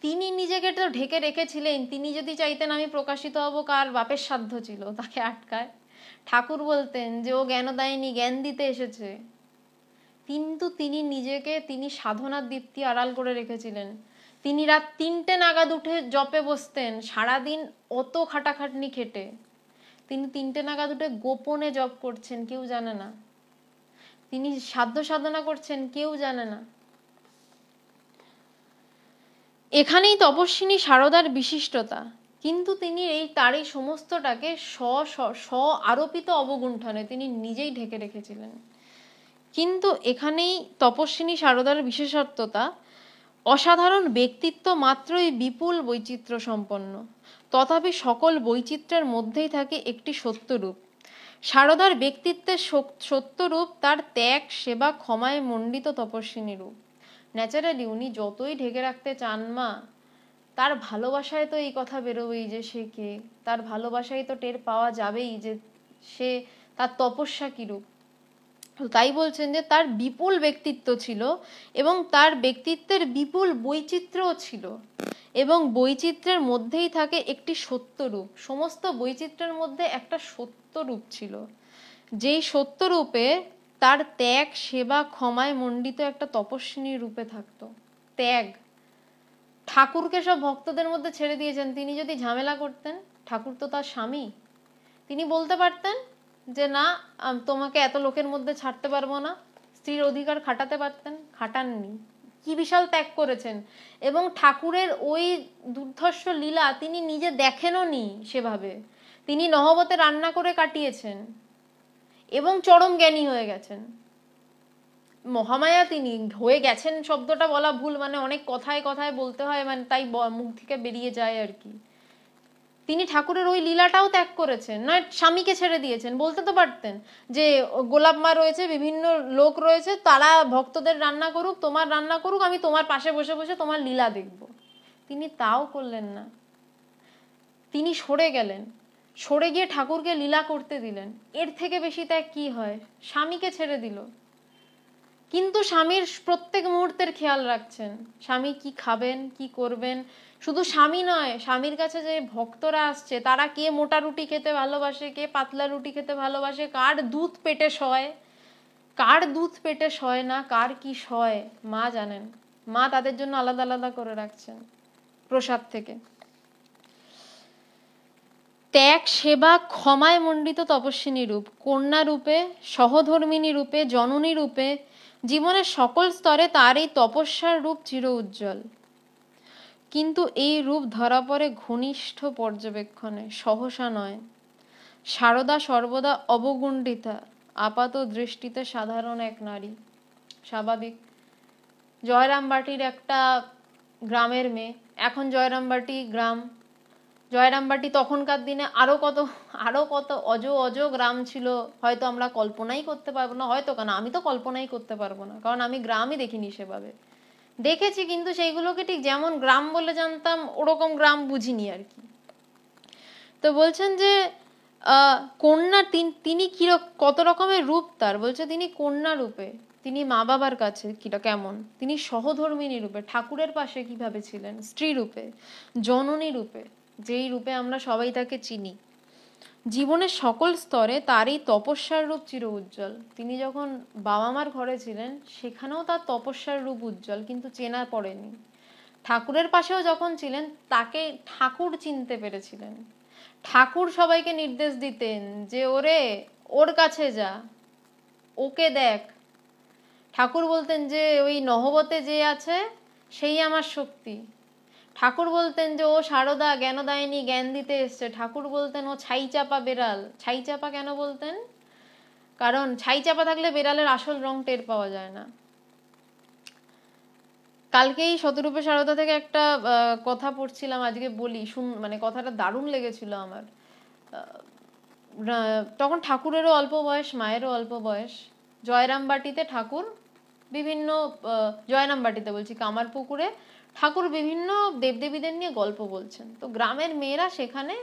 তিনি নিজেকে তো ঢেকে রেখেছিলেন, তিনি যদি চাইতেন আমি প্রকাশিত হব কার বাপের সাধ্য ছিল তাকে আটকায়। ঠাকুর বলতেন যে ও জ্ঞান দেয়নি, জ্ঞান দিতে এসেছে। কিন্তু তিনি নিজেকে, তিনি সাধনার দীপ্তি আড়াল করে রেখেছিলেন। তিনি রাত তিনটে নাগাদ উঠে জপে বসতেন, সারাদিন অত খাটাখাটনি খেটে। তিনি তিনটে নাগাদ উঠে গোপনে জপ করছেন, কেউ জানে না। তিনি সাধ্য সাধনা করছেন, কেউ জানে না। এখানেই তপস্বিনী সারদার বিশিষ্টতা। কিন্তু তিনি এই তার এই সমস্তটাকে স্ব স্ব আরোপিত অবগুণ্ঠনে তিনি নিজেই ঢেকে রেখেছিলেন। কিন্তু এখানেই তপস্বিনী সারদার বিশেষত্বতা, অসাধারণ ব্যক্তিত্ব মাত্রই বিপুল বৈচিত্র্য সম্পন্ন। তথাপি সকল বৈচিত্র্যের মধ্যেই থাকে একটি সত্যরূপ। সারদার ব্যক্তিত্বের সত্যরূপ তার ত্যাগ, সেবা, ক্ষমায় মণ্ডিত তপস্বিনী রূপ। ন্যাচারালি উনি যতই ঢেকে রাখতে চান মা, তার ভালোবাসায় তো এই কথা বেরোবেই যে সে কে। তার ভালোবাসায় তো টের পাওয়া যাবেই যে সে তার তপস্যা কিরূপ তাই বলছেন যে তার বিপুল ব্যক্তিত্ব ছিল এবং তার ব্যক্তিত্বের বিপুল বৈচিত্র্যও ছিল। এবং বৈচিত্র্যের মধ্যেই থাকে একটি সত্যরূপ। সমস্ত বৈচিত্র্যের মধ্যে একটা সত্যরূপ ছিল। যেই সত্যরূপে তার ত্যাগ, সেবা, ক্ষমায় মণ্ডিত একটা তপস্বিনী রূপে থাকতো। ত্যাগ। ঠাকুরকে সব ভক্তদের মধ্যে ছেড়ে দিয়েছেন। তিনি যদি ঝামেলা করতেন, ঠাকুর তো তার স্বামী। তিনি বলতে পারতেন যে না তোমাকে এত লোকের মধ্যে ছাড়তে পারব না। স্ত্রীর অধিকার খাটাতে পারতেন, খাটাননি। কি বিশাল ত্যাগ করেছেন। এবং ঠাকুরের ওই দুর্ধর্ষ লীলা তিনি নিজে দেখেনও নি সেভাবে। তিনি নহবতে রান্না করে কাটিয়েছেন এবং চরম জ্ঞানী হয়ে গেছেন। মহামায়া তিনি হয়ে গেছেন শব্দটা বলা ভুল মানে অনেক কথায় কথায় বলতে হয় মানে তাই মুখ থেকে বেরিয়ে যায় আর কি। তিনি ঠাকুরের ওই লীলাটাও ত্যাগ করেছেন। নয়, স্বামীকে ছেড়ে দিয়েছেন। বলতে তো পারতেন যে, গোলাপ মা রয়েছে, বিভিন্ন লোক রয়েছে, তারা ভক্তদের রান্না করুক, তোমার রান্না করুক, আমি তোমার পাশে বসে বসে তোমার লীলা দেখব। তিনি তাও করলেন না। তিনি সরে গেলেন। সরে গিয়ে ঠাকুরকে লীলা করতে দিলেন। এর থেকে বেশি ত্যাগ কি হয়? স্বামীকে ছেড়ে দিল। কিন্তু স্বামীর প্রত্যেক মুহূর্তের খেয়াল রাখছেন। স্বামী কি খাবেন, কি করবেন? শুধু স্বামী নয়, স্বামীর কাছে যে ভক্তরা আসছে, তারা কে মোটা রুটি খেতে ভালোবাসে, কে পাতলা রুটি খেতে ভালোবাসে, কার দুধ পেটে সয়? কার দুধ পেটে সয় না কার কি সয়? মা জানেন। মা তাদের জন্য আলাদা আলাদা করে রাখছেন প্রসাদ থেকে। ত্যাগ, সেবা, ক্ষমায় মণ্ডিত তপস্বিনী রূপ, কন্যা রূপে, সহধর্মিনী রূপে, জননী রূপে জীবনের সকল স্তরে তার এই তপস্যার রূপ চির উজ্জ্বল। কিন্তু এই রূপ ধরা পড়ে ঘনিষ্ঠ পর্যবেক্ষণে, সহসা নয়। সারদা সর্বদা অবগুণ্ডিতা, আপাত দৃষ্টিতে সাধারণ এক নারী। স্বাভাবিক। জয়রামবাটির একটা গ্রামের মেয়ে। এখন জয়রামবাটি গ্রাম। জয়রামবাটি তখনকার দিনে আরও কত আরও কত অজ অজ গ্রাম ছিল, হয়তো আমরা কল্পনাই করতে পারব না, হয়তো কেন, আমি তো কল্পনাই করতে পারব না, কারণ আমি গ্রামই দেখিনি সেভাবে। দেখেছি কিন্তু সেইগুলোকে ঠিক যেমন গ্রাম বলে জানতাম, ওরকম গ্রাম বুঝিনি আর কি। তো বলছেন যে কন্যা তিনি কিরক কত রকমের রূপ তার? বলছে তিনি কন্যা রূপে, তিনি মা বাবার কাছে কিটা কেমন? তিনি সহধর্মিনী রূপে, ঠাকুরের পাশে কীভাবে ছিলেন? স্ত্রী রূপে, জননী রূপে। যেই রূপে আমরা সবাই তাকে চিনি। জীবনের সকল স্তরে তারই তপস্যার রূপ চির উজ্জ্বল। তিনি যখন বাবা মার ঘরে ছিলেন, সেখানেও তার তপস্যার রূপ উজ্জ্বল, কিন্তু চেনা পড়েনি। ঠাকুরের পাশেও যখন ছিলেন, তাকে ঠাকুর চিনতে পেরেছিলেন। ঠাকুর সবাইকে নির্দেশ দিতেন যে, ওরে, ওর কাছে যা, ওকে দেখ। ঠাকুর বলতেন যে, ওই নহবতে যে আছে, সেই আমার শক্তি। ঠাকুর বলতেন যে, ও সারদা, জ্ঞানদায়নী জ্ঞান দিতে এসছে। ঠাকুর বলতেন, ও ছাই চাপা বেড়াল। ছাই চাপা কেন বলতেন? কারণ ছাই চাপা থাকলে বেড়ালের আসল রং টের পাওয়া যায় না। কালকেই শতরূপে সারদা থেকে একটা কথা পড়ছিলাম, আজকে বলি, শুন মানে কথাটা দারুণ লেগেছিল আমার। তখন ঠাকুরেরও অল্প বয়স, মায়েরও অল্প বয়স। জয়রামবাটিতে ঠাকুর বিভিন্ন জয়রামবাটিতে বলছি কামার পুকুরে ঠাকুর বিভিন্ন দেবদেবীদের নিয়ে গল্প বলছেন। তো গ্রামের মেয়েরা সেখানে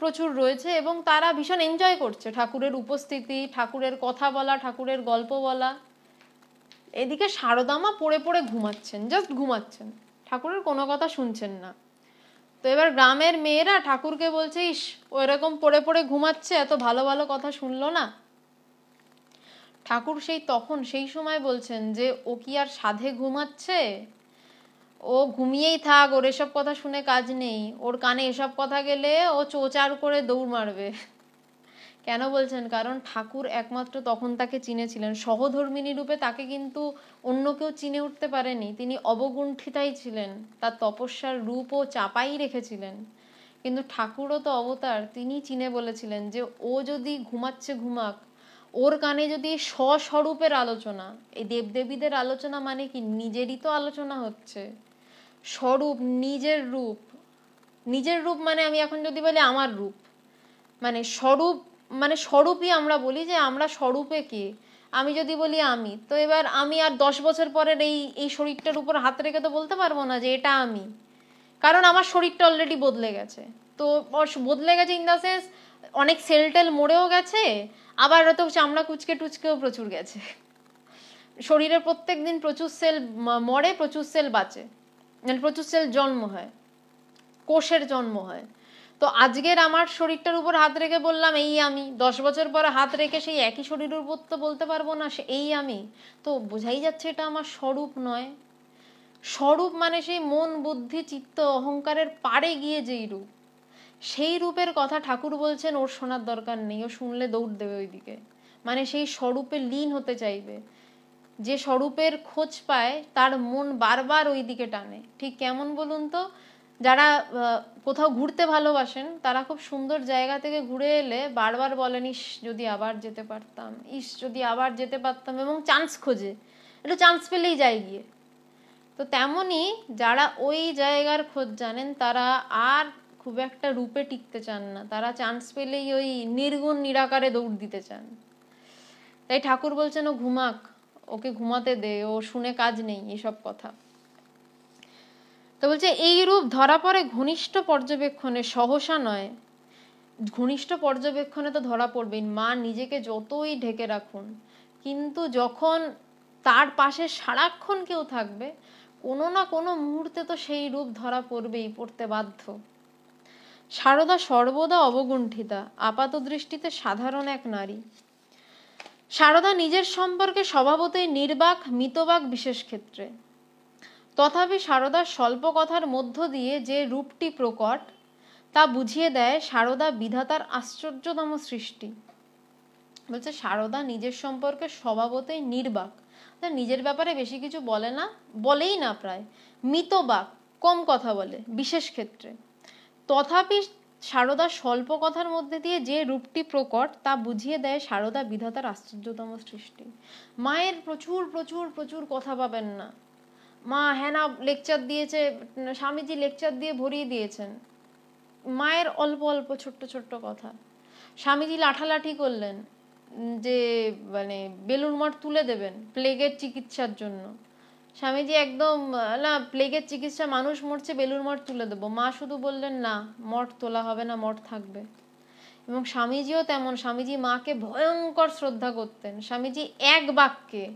প্রচুর রয়েছে এবং তারা ভীষণ এনজয় করছে ঠাকুরের উপস্থিতি, ঠাকুরের কথা বলা, ঠাকুরের গল্প বলা। এদিকে সারদামা পড়ে পড়ে ঘুমাচ্ছেন জাস্ট ঘুমাচ্ছেন। ঠাকুরের কোনো কথা শুনছেন না। তো এবার গ্রামের মেয়েরা ঠাকুরকে বলছে, ইস, ও এরকম পড়ে পড়ে ঘুমাচ্ছে, এত ভালো ভালো কথা শুনলো না? ঠাকুর সেই তখন সেই সময় বলছেন যে, ও কি আর সাধে ঘুমাচ্ছে? ও ঘুমিয়েই থাক, ওর এসব কথা শুনে কাজ নেই। ওর কানে এসব কথা গেলে ও চোচার করে দৌড় মারবে। কেন বলছেন? কারণ ঠাকুর একমাত্র তখন তাকে চিনেছিলেন। সহধর্মিনী রূপে তাকে কিন্তু অন্য কেউ চিনে উঠতে পারেনি। তিনি অবগুণ্ঠিতাই ছিলেন। তার তপস্যার রূপও চাপাই রেখেছিলেন। কিন্তু ঠাকুরও তো অবতার, তিনি চিনে বলেছিলেন যে ও যদি ঘুমাচ্ছে ঘুমাক, ওর কানে যদি স্বস্বরূপের আলোচনা, এই দেবদেবীদের আলোচনা মানে কি? নিজেরই তো আলোচনা হচ্ছে। স্বরূপ, নিজের রূপ। নিজের রূপ মানে আমি এখন যদি বলি আমার রূপ। মানে স্বরূপ মানে স্বরূপই আমরা বলি যে আমরা স্বরূপে কে? আমি যদি বলি আমি, তো এবার আমি আর দশ বছর পরের এই এই শরীরটার উপর হাত রেখে তো বলতে পারব না যে এটা আমি। কারণ আমার শরীরটা অলরেডি বদলে গেছে। তো বদলে গেছে ইন দ্য সেন্স অনেক সেল টেল মরেও গেছে, আবার হয়তো চামড়া কুচকে টুচকেও প্রচুর গেছে। শরীরের প্রত্যেক দিন প্রচুর সেল মরে, প্রচুর সেল বাঁচে। মানে প্রচুর সেল জন্ম হয়, কোষের জন্ম হয়। তো আজকের আমার শরীরটার উপর হাত রেখে বললাম, এই আমি। দশ বছর পরে হাত রেখে সেই একই শরীরের উপর তো বলতে পারব না, সে এই আমি। তো বোঝাই যাচ্ছে এটা আমার স্বরূপ নয়। স্বরূপ মানে সেই মন, বুদ্ধি, চিত্ত, অহংকারের পারে গিয়ে যেই রূপ। সেই রূপের কথা ঠাকুর বলছেন, ওর শোনার দরকার নেই, ও শুনলে দৌড় দেবে ওইদিকে। মানে সেই স্বরূপে লীন হতে চাইবে। যে স্বরূপের খোঁজ পায়, তার মন বারবার ওই দিকে টানে। ঠিক কেমন বলুন তো? যারা কোথাও ঘুরতে ভালোবাসেন, তারা খুব সুন্দর জায়গা থেকে ঘুরে এলে বারবার বলেন, ইস, যদি আবার যেতে পারতাম, ইস, যদি আবার যেতে পারতাম, এবং চান্স খোঁজে। একটু চান্স পেলেই যায় গিয়ে। তো তেমনই যারা ওই জায়গার খোঁজ জানেন, তারা আর খুব একটা রূপে টিকতে চান না। তারা চান্স পেলেই ওই নির্গুণ, নিরাকারে দৌড় দিতে চান। তাই ঠাকুর বলছেন, ও ঘুমাক। ওকে ঘুমাতে দে, ও শুনে কাজ নেই, এসব কথা। তো বলছে, এই রূপ ধরা পড়ে ঘনিষ্ঠ পর্যবেক্ষণে, সহসা নয়। ঘনিষ্ঠ পর্যবেক্ষণে তো ধরা পড়বেন মা নিজেকে যতই ঢেকে রাখুন, কিন্তু যখন তার পাশে সারাক্ষণ কেউ থাকবে, কোনো না কোনো মুহূর্তে তো সেই রূপ ধরা পড়বেই, পড়তে বাধ্য। সারদা সর্বদা অবগুণ্ঠিতা আপাত দৃষ্টিতে সাধারণ এক নারী। সারদা নিজের সম্পর্কে স্বভাবতই নির্বাক, মিতবাক বিশেষ ক্ষেত্রে। তথাপি সারদার স্বল্প কথার মধ্য দিয়ে যে রূপটি প্রকট, তা বুঝিয়ে দেয় সারদা বিধাতার আশ্চর্যতম সৃষ্টি। বলছে, সারদা নিজের সম্পর্কে স্বভাবতই নির্বাক। নিজের ব্যাপারে বেশি কিছু বলে না, বলেই না প্রায়। মিতবাক, কম কথা বলে, বিশেষ ক্ষেত্রে। তথাপি সারদা স্বল্প কথার মধ্যে দিয়ে যে রূপটি প্রকট, তা বুঝিয়ে দেয় সারদা বিধাতার আশ্চর্যতম সৃষ্টি। মায়ের প্রচুর প্রচুর প্রচুর কথা পাবেন না। মা হেনা লেকচার দিয়েছে, স্বামীজি লেকচার দিয়ে ভরিয়ে দিয়েছেন। মায়ের অল্প অল্প, ছোট্ট ছোট্ট কথা। স্বামীজি লাঠালাঠি করলেন, যে মানে বেলুর মঠ তুলে দেবেন প্লেগের চিকিৎসার জন্য। স্বামীজি একদম না প্লেগের চিকিৎসা মানুষ মরছে বেলুর মঠ তুলে দেবো। মা শুধু বললেন, না, মঠ তোলা হবে না, মঠ থাকবে। এবং স্বামীজিও তেমন, স্বামীজি মাকে ভয়ঙ্কর শ্রদ্ধা করতেন। স্বামীজি এক বাক্যে,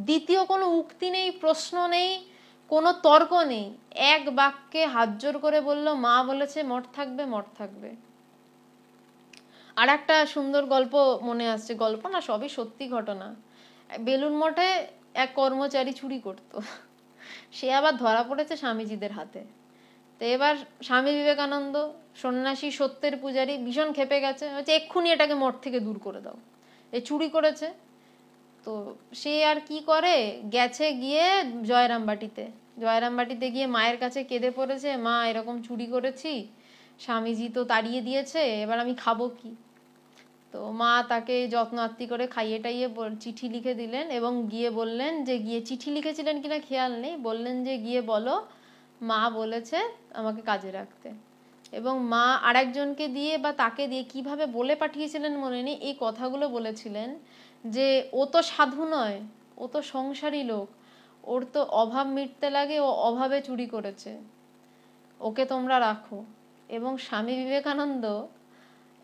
দ্বিতীয় কোনো উক্তি নেই, প্রশ্ন নেই, কোনো তর্ক নেই, এক বাক্যে হাত জোর করে বলল, মা বলেছে, মঠ থাকবে মঠ থাকবে। আর একটা সুন্দর গল্প মনে আসছে। গল্প না, সবই সত্যি ঘটনা। বেলুন মঠে এক কর্মচারী চুরি করত। সে আবার ধরা পড়েছে স্বামীজিদের হাতে। তো এবার স্বামী বিবেকানন্দ, সন্ন্যাসী, সত্যের পূজারী ভীষণ খেপে গেছে হচ্ছে এক্ষুনি এটাকে মঠ থেকে দূর করে দাও। এ চুরি করেছে। তো সে আর কি করে? গেছে গিয়ে জয়রামবাটিতে জয়রামবাটিতে গিয়ে মায়ের কাছে কেঁদে পড়েছে, মা, এরকম চুরি করেছি, স্বামীজি তো তাড়িয়ে দিয়েছে, এবার আমি খাব কি? তো মা তাকে যত্ন আত্মি করে খাইয়ে টাইয়ে চিঠি লিখে দিলেন এবং গিয়ে বললেন যে, গিয়ে চিঠি লিখেছিলেন কিনা খেয়াল নেই, বললেন যে, গিয়ে বলো, মা বলেছে আমাকে কাজে রাখতে। এবং মা আরেকজনকে দিয়ে বা তাকে দিয়ে কীভাবে বলে পাঠিয়েছিলেন মনে নেই, এই কথাগুলো বলেছিলেন যে, ও তো সাধু নয়, ও তো সংসারী লোক, ওর তো অভাব মিটতে লাগে, ও অভাবে চুরি করেছে। ওকে তোমরা রাখো। এবং স্বামী বিবেকানন্দ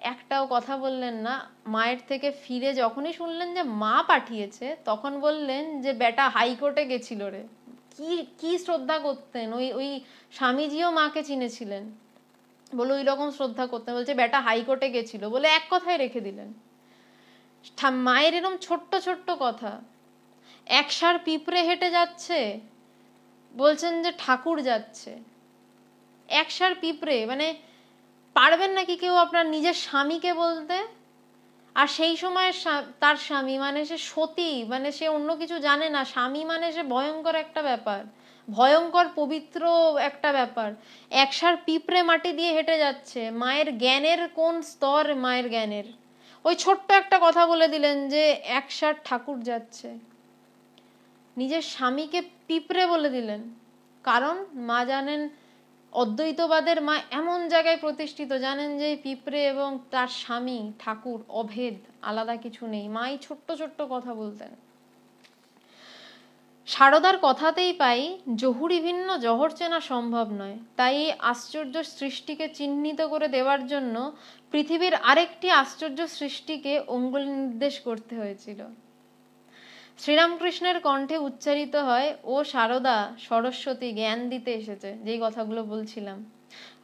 একটাও কথা বললেন না। মায়ের থেকে ফিরে যখনই শুনলেন যে মা পাঠিয়েছে, তখন বললেন যে, বেটা, হাইকোর্টে গেছিল রে। কি কি শ্রদ্ধা করতেন? ওই ওই স্বামীজিও মাকে চিনেছিলেন। বলে ওই রকম শ্রদ্ধা করতেন। বলছে, বেটা, হাইকোর্টে গেছিল। বলে এক কথায় রেখে দিলেন। মায়ের এরম ছোট্ট ছোট্ট কথা। একসার পিঁপড়ে হেঁটে যাচ্ছে, বলছেন যে ঠাকুর যাচ্ছে। একসার পিঁপড়ে মানে পারবেন নাকি কেউ আপনার নিজের স্বামীকে বলতে? আর সেই সময় তার স্বামী মানে সে সতী মানে সে অন্য কিছু জানে না। স্বামী মানে সে ভয়ঙ্কর একটা ব্যাপার। ভয়ঙ্কর পবিত্র একটা ব্যাপার। একসার পিঁপড়ে মাটি দিয়ে হেঁটে যাচ্ছে। মায়ের জ্ঞানের কোন স্তর মায়ের জ্ঞানের? ওই ছোট্ট একটা কথা বলে দিলেন যে একসার ঠাকুর যাচ্ছে। নিজের স্বামীকে পিঁপড়ে বলে দিলেন। কারণ মা জানেন অদ্বৈতবাদের মা এমন জায়গায় প্রতিষ্ঠিত, জানেন যে পিঁপড়ে এবং তার স্বামী, ঠাকুর, অভেদ, আলাদা কিছু নেই। মাই ছোট্ট ছোট্ট কথা বলতেন। সারদার কথাতেই পাই, জহুরি ভিন্ন, জহর চেনা সম্ভব নয়। তাই এই আশ্চর্য সৃষ্টিকে চিহ্নিত করে দেওয়ার জন্য পৃথিবীর আরেকটি আশ্চর্য সৃষ্টিকে অঙ্গুল নির্দেশ করতে হয়েছিল। শ্রীরামকৃষ্ণের কণ্ঠে উচ্চারিত হয়, ও সারদা, সরস্বতী, জ্ঞান দিতে এসেছে যেই কথাগুলো বলছিলাম।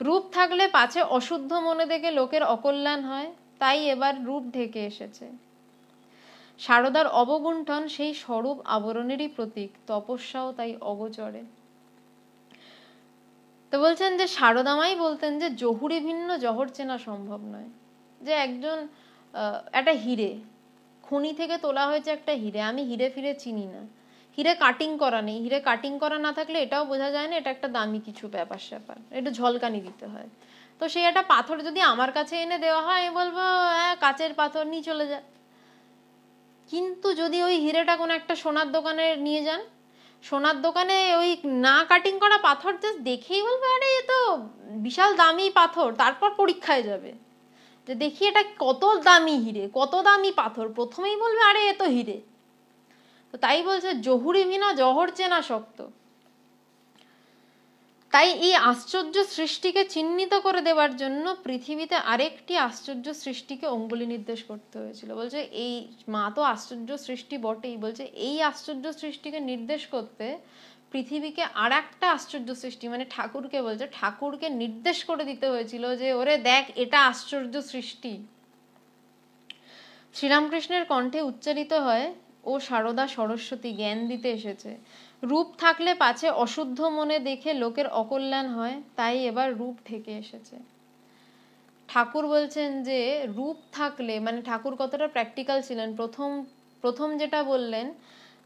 রূপ থাকলে পাছে অশুদ্ধ মনে দেখে লোকের অকল্যাণ হয়, তাই এবার রূপ ঢেকে এসেছে। সারদার অবগুণ্ঠন সেই স্বরূপ আবরণেরই প্রতীক, তপস্যাও তাই অগোচরে। তো বলছেন যে সারদামাই বলতেন যে জহুরি ভিন্ন জহর চেনা সম্ভব নয়, যে একজন একটা হিরে খনি থেকে তোলা হয়েছে একটা হিরে, আমি হিরে ফিরে চিনি না। হিরে কাটিং করা নেই। হিরে কাটিং করা না থাকলে এটাও বোঝা যায় না, এটা একটা দামি কিছু ব্যাপার স্যাপার। একটু ঝলকানি দিতে হয়। তো সেই একটা পাথর যদি আমার কাছে এনে দেওয়া হয়, আমি বলব হ্যাঁ কাচের পাথর, নিয়ে চলে যা। কিন্তু যদি ওই হিরেটা কোনো একটা সোনার দোকানে নিয়ে যান, সোনার দোকানে ওই না কাটিং করা পাথর জাস্ট দেখেই বলবে, আরে, এ তো বিশাল দামি পাথর, তারপর পরীক্ষায় যাবে। যে দেখি এটা কত দামি হিরে, কত দামি পাথর। প্রথমেই বলবে, আরে, এ তো হিরে। তো তাই বলছে, জহুরি ভিনা জহর চেনা শক্ত। তাই এই আশ্চর্য সৃষ্টিকে চিহ্নিত করে দেওয়ার জন্য পৃথিবীতে আরেকটি আশ্চর্য সৃষ্টিকে অঙ্গুলি নির্দেশ করতে হয়েছিল। বলছে, এই মা তো আশ্চর্য সৃষ্টি বটেই। বলছে, এই আশ্চর্য সৃষ্টিকে নির্দেশ করতে পৃথিবীকে আর একটা আশ্চর্য সৃষ্টি মানে ঠাকুরকে বলছে, ঠাকুরকে নির্দেশ করে দিতে হয়েছিল যে, ওরে দেখ, এটা আশ্চর্য সৃষ্টি। শ্রীরামকৃষ্ণের কণ্ঠে উচ্চারিত হয়, ও সারদা সরস্বতী, জ্ঞান দিতে এসেছে। রূপ থাকলে পাছে অশুদ্ধ মনে দেখে লোকের অকল্যাণ হয়, তাই এবার রূপ ঢেকে এসেছে। ঠাকুর বলছেন যে, রূপ থাকলে মানে ঠাকুর কতটা প্র্যাকটিক্যাল ছিলেন, প্রথম প্রথম যেটা বললেন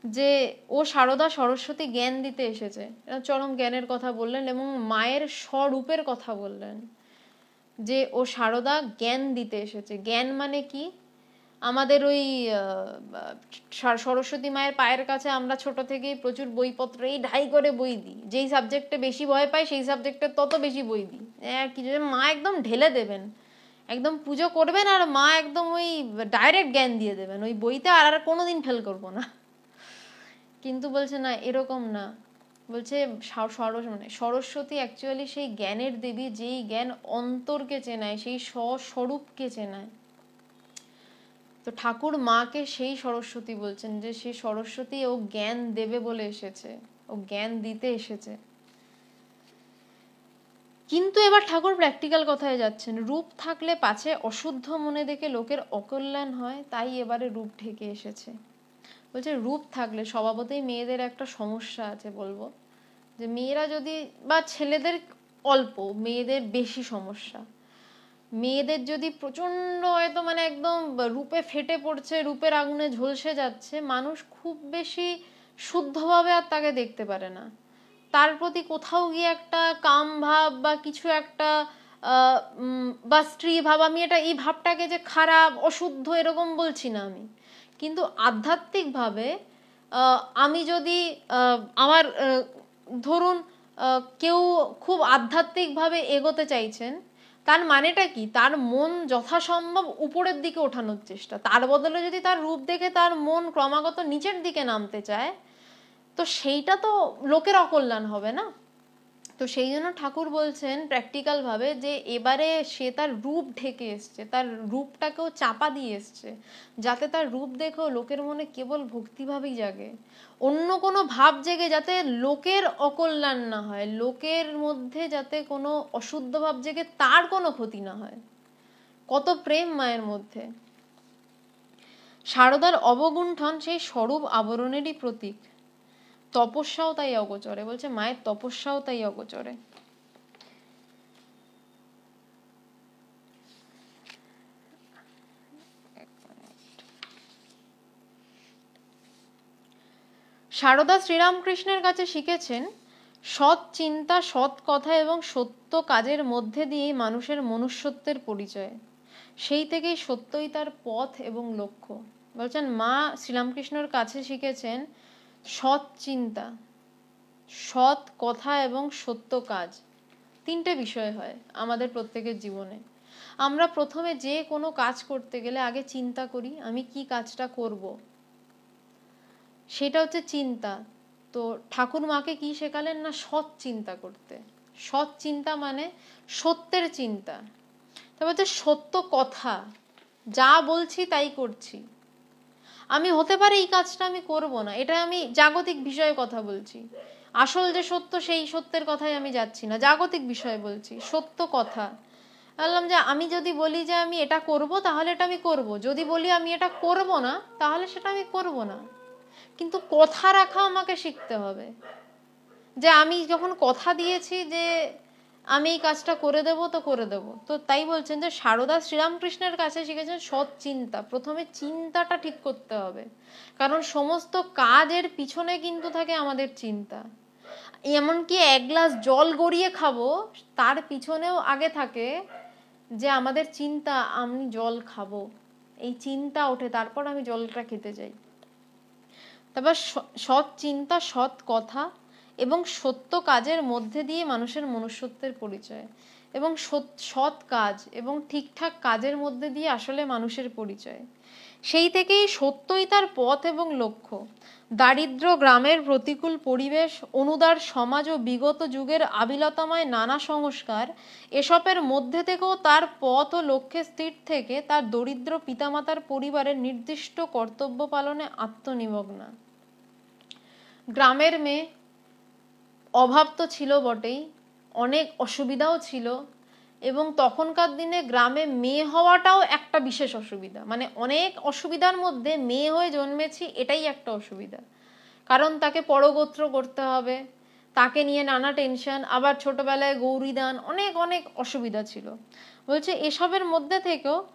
যে ও সারদা সরস্বতী জ্ঞান দিতে এসেছে। চরম জ্ঞানের কথা বললেন এবং মায়ের স্বরূপের কথা বললেন যে ও সারদা জ্ঞান দিতে এসেছে। জ্ঞান মানে কি? আমাদের ওই সরস্বতী মায়ের পায়ের কাছে আমরা ছোট থেকেই প্রচুর বইপত্র এই ঢাই করে বই দিই। যেই সাবজেক্টে বেশি ভয় পাই সেই সাবজেক্টে তত বেশি বই দিই। কি মা একদম ঢেলে দেবেন। একদম পুজো করবেন আর মা একদম ওই ডাইরেক্ট জ্ঞান দিয়ে দেবেন। ওই বইতে আর আর কোনোদিন ফেল করব না। কিন্তু বলছে, না, এরকম না। বলছে সরস মানে সরস্বতী অ্যাকচুয়ালি সেই জ্ঞানের দেবী, যেই জ্ঞান অন্তরকে চেনায়, সেই স্বস্বরূপকে চেনায়। তো ঠাকুর মাকে সেই সরস্বতী বলছেন যে সেই সরস্বতী ও জ্ঞান দেবে বলে এসেছে, ও জ্ঞান দিতে এসেছে। কিন্তু এবার ঠাকুর প্র্যাকটিক্যাল কথায় যাচ্ছেন। রূপ থাকলে পাছে অশুদ্ধ মনে দেখে লোকের অকল্যাণ হয়, তাই এবারে রূপ ঢেকে এসেছে। বলছে রূপ থাকলে স্বভাবতেই মেয়েদের একটা সমস্যা আছে বলব। যে মেয়েরা যদি, বা ছেলেদের অল্প, মেয়েদের বেশি সমস্যা। মেয়েদের যদি প্রচণ্ড হয়তো মানে একদম রূপে ফেটে পড়ছে, রূপের আগুনে ঝলসে যাচ্ছে, মানুষ খুব বেশি শুদ্ধভাবে আর তাকে দেখতে পারে না। তার প্রতি কোথাও গিয়ে একটা কাম ভাব বা কিছু একটা বা স্ত্রী ভাব, আমি এটা, এই ভাবটাকে যে খারাপ, অশুদ্ধ, এরকম বলছি না আমি। কিন্তু আধ্যাত্মিকভাবে আমি যদি আমার ধরুন কেউ খুব আধ্যাত্মিকভাবে এগোতে চাইছেন, তার মানেটা কি? তার মন যথাসম্ভব উপরের দিকে ওঠানোর চেষ্টা। তার বদলে যদি তার রূপ দেখে তার মন ক্রমাগত নিচের দিকে নামতে চায়, তো সেইটা তো লোকের অকল্যাণ হবে না? তো সেই জন্য ঠাকুর বলছেন প্র্যাকটিক্যাল ভাবে যে এবারে সে তার রূপ ঢেকে এসছে, তার রূপটাকেও চাপা দিয়ে এসছে, যাতে তার রূপ দেখেও লোকের মনে কেবল ভক্তিভাবেই জাগে। অন্য কোনো ভাব জেগে যাতে লোকের অকল্যাণ না হয়, লোকের মধ্যে যাতে কোনো অশুদ্ধ ভাব জেগে তার কোনো ক্ষতি না হয়। কত প্রেম মায়ের মধ্যে। শারদার অবগুণ্ঠন সেই স্বরূপ আবরণেরই প্রতীক। তপস্যাও তাই অগোচরে। বলছে, মায়ের তপস্যাও তাই অগোচরে। সারদা শ্রীরামকৃষ্ণের কাছে শিখেছেন, সৎ চিন্তা, সৎ কথা এবং সত্য কাজের মধ্যে দিয়েই মানুষের মনুষ্যত্বের পরিচয়। সেই থেকেই সত্যই তার পথ এবং লক্ষ্য। বলছেন, মা শ্রীরামকৃষ্ণর কাছে শিখেছেন সৎ চিন্তা, সৎ কথা এবং সত্য কাজ তিনটে বিষয় হয় আমাদের প্রত্যেকের জীবনে। আমরা প্রথমে যে কোনো কাজ করতে গেলে আগে চিন্তা করি, আমি কি কাজটা করব। সেটা হচ্ছে চিন্তা। তো ঠাকুর মাকে কি শেখালেন না সৎ চিন্তা করতে? সৎ চিন্তা মানে সত্যের চিন্তা। তারপর হচ্ছে সত্য কথা, যা বলছি তাই করছি। আমি হতে পারে এই কাজটা আমি করব না। এটা আমি জাগতিক বিষয়ে কথা বলছি। আসল যে সত্য, সেই সত্যের কথাই আমি যাচ্ছি না। জাগতিক বিষয়ে বলছি, সত্য কথা। বললাম যে আমি যদি বলি যে আমি এটা করব, তাহলে এটা আমি করব। যদি বলি আমি এটা করব না, তাহলে সেটা আমি করব না। কিন্তু কথা রাখা আমাকে শিখতে হবে। যে আমি যখন কথা দিয়েছি যে আমি এই কাজটা করে দেব, তো করে দেব। তো তাই বলছেন যে সারদা শ্রীরামকৃষ্ণের কাছে শিখেছেন সৎ চিন্তা। প্রথমে চিন্তাটা ঠিক করতে হবে। কারণ সমস্ত কাজের পিছনে কিন্তু থাকে আমাদের চিন্তা। এমনকি এক গ্লাস জল গড়িয়ে খাব, তার পিছনেও আগে থাকে যে আমাদের চিন্তা, আমি জল খাব। এই চিন্তা ওঠে, তারপর আমি জলটা খেতে যাই। তারপর সৎ চিন্তা, সৎ কথা এবং সত্য কাজের মধ্যে দিয়ে মানুষের মনুষ্যত্বের পরিচয় এবং সৎ কাজ এবং ঠিকঠাক কাজের মধ্যে দিয়ে আসলে মানুষের পরিচয়। সেই থেকেই সত্যই তার পথ এবং লক্ষ্য। দারিদ্র গ্রামের প্রতিকূল পরিবেশ, অনুদার সমাজ ও বিগত যুগের আবিলতাময় নানা সংস্কার, এসবের মধ্যে থেকেও তার পথ ও লক্ষ্যে স্থির থেকে তার দরিদ্র পিতামাতার পরিবারের নির্দিষ্ট কর্তব্য পালনে আত্মনিমগ্না। গ্রামের মেয়ে অভাব তো ছিল বটেই, অনেক অসুবিধাও ছিল এবং তখনকার দিনে গ্রামে মেয়ে হওয়াটাও একটা বিশেষ অসুবিধা। মানে অনেক অসুবিধার মধ্যে মেয়ে হয়ে জন্মেছি এটাই একটা অসুবিধা। কারণ তাকে পরগোত্র করতে হবে, তাকে নিয়ে নানা টেনশন, আবার ছোটবেলায় গৌরীদান, অনেক অনেক অসুবিধা ছিল। বলছে এসবের মধ্যে থেকেও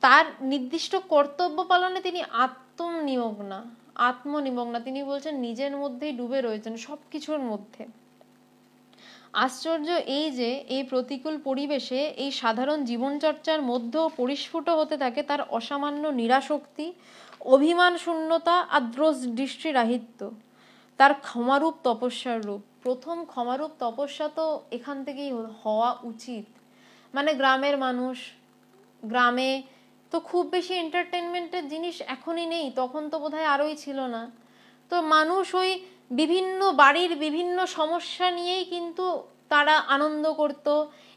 তার নির্দিষ্ট কর্তব্য পালনে তিনি আত্মনিমগ্না আত্মনিমগ্না তিনি বলছেন, নিজের মধ্যেই ডুবে রয়েছেন সব কিছুর মধ্যে। আশ্চর্য এই যে, এই প্রতিকূল পরিবেশে এই সাধারণ জীবনচর্চার মধ্যেও পরিস্ফুট হতে থাকে তার অসামান্য নিরাশক্তি, অভিমান শূন্যতা আর দৃষ্টিরাহিত্য। তার ক্ষমারূপ তপস্যার রূপ। প্রথম ক্ষমারূপ তপস্যা তো এখান থেকেই হওয়া উচিত। মানে গ্রামের মানুষ, গ্রামে তো খুব বেশি এন্টারটেনমেন্টের জিনিস এখনই নেই, তখন তো বোধহয় আরোই ছিল না। তো মানুষ ওই বিভিন্ন বাড়ির বিভিন্ন সমস্যা নিয়েই কিন্তু তারা আনন্দ করত।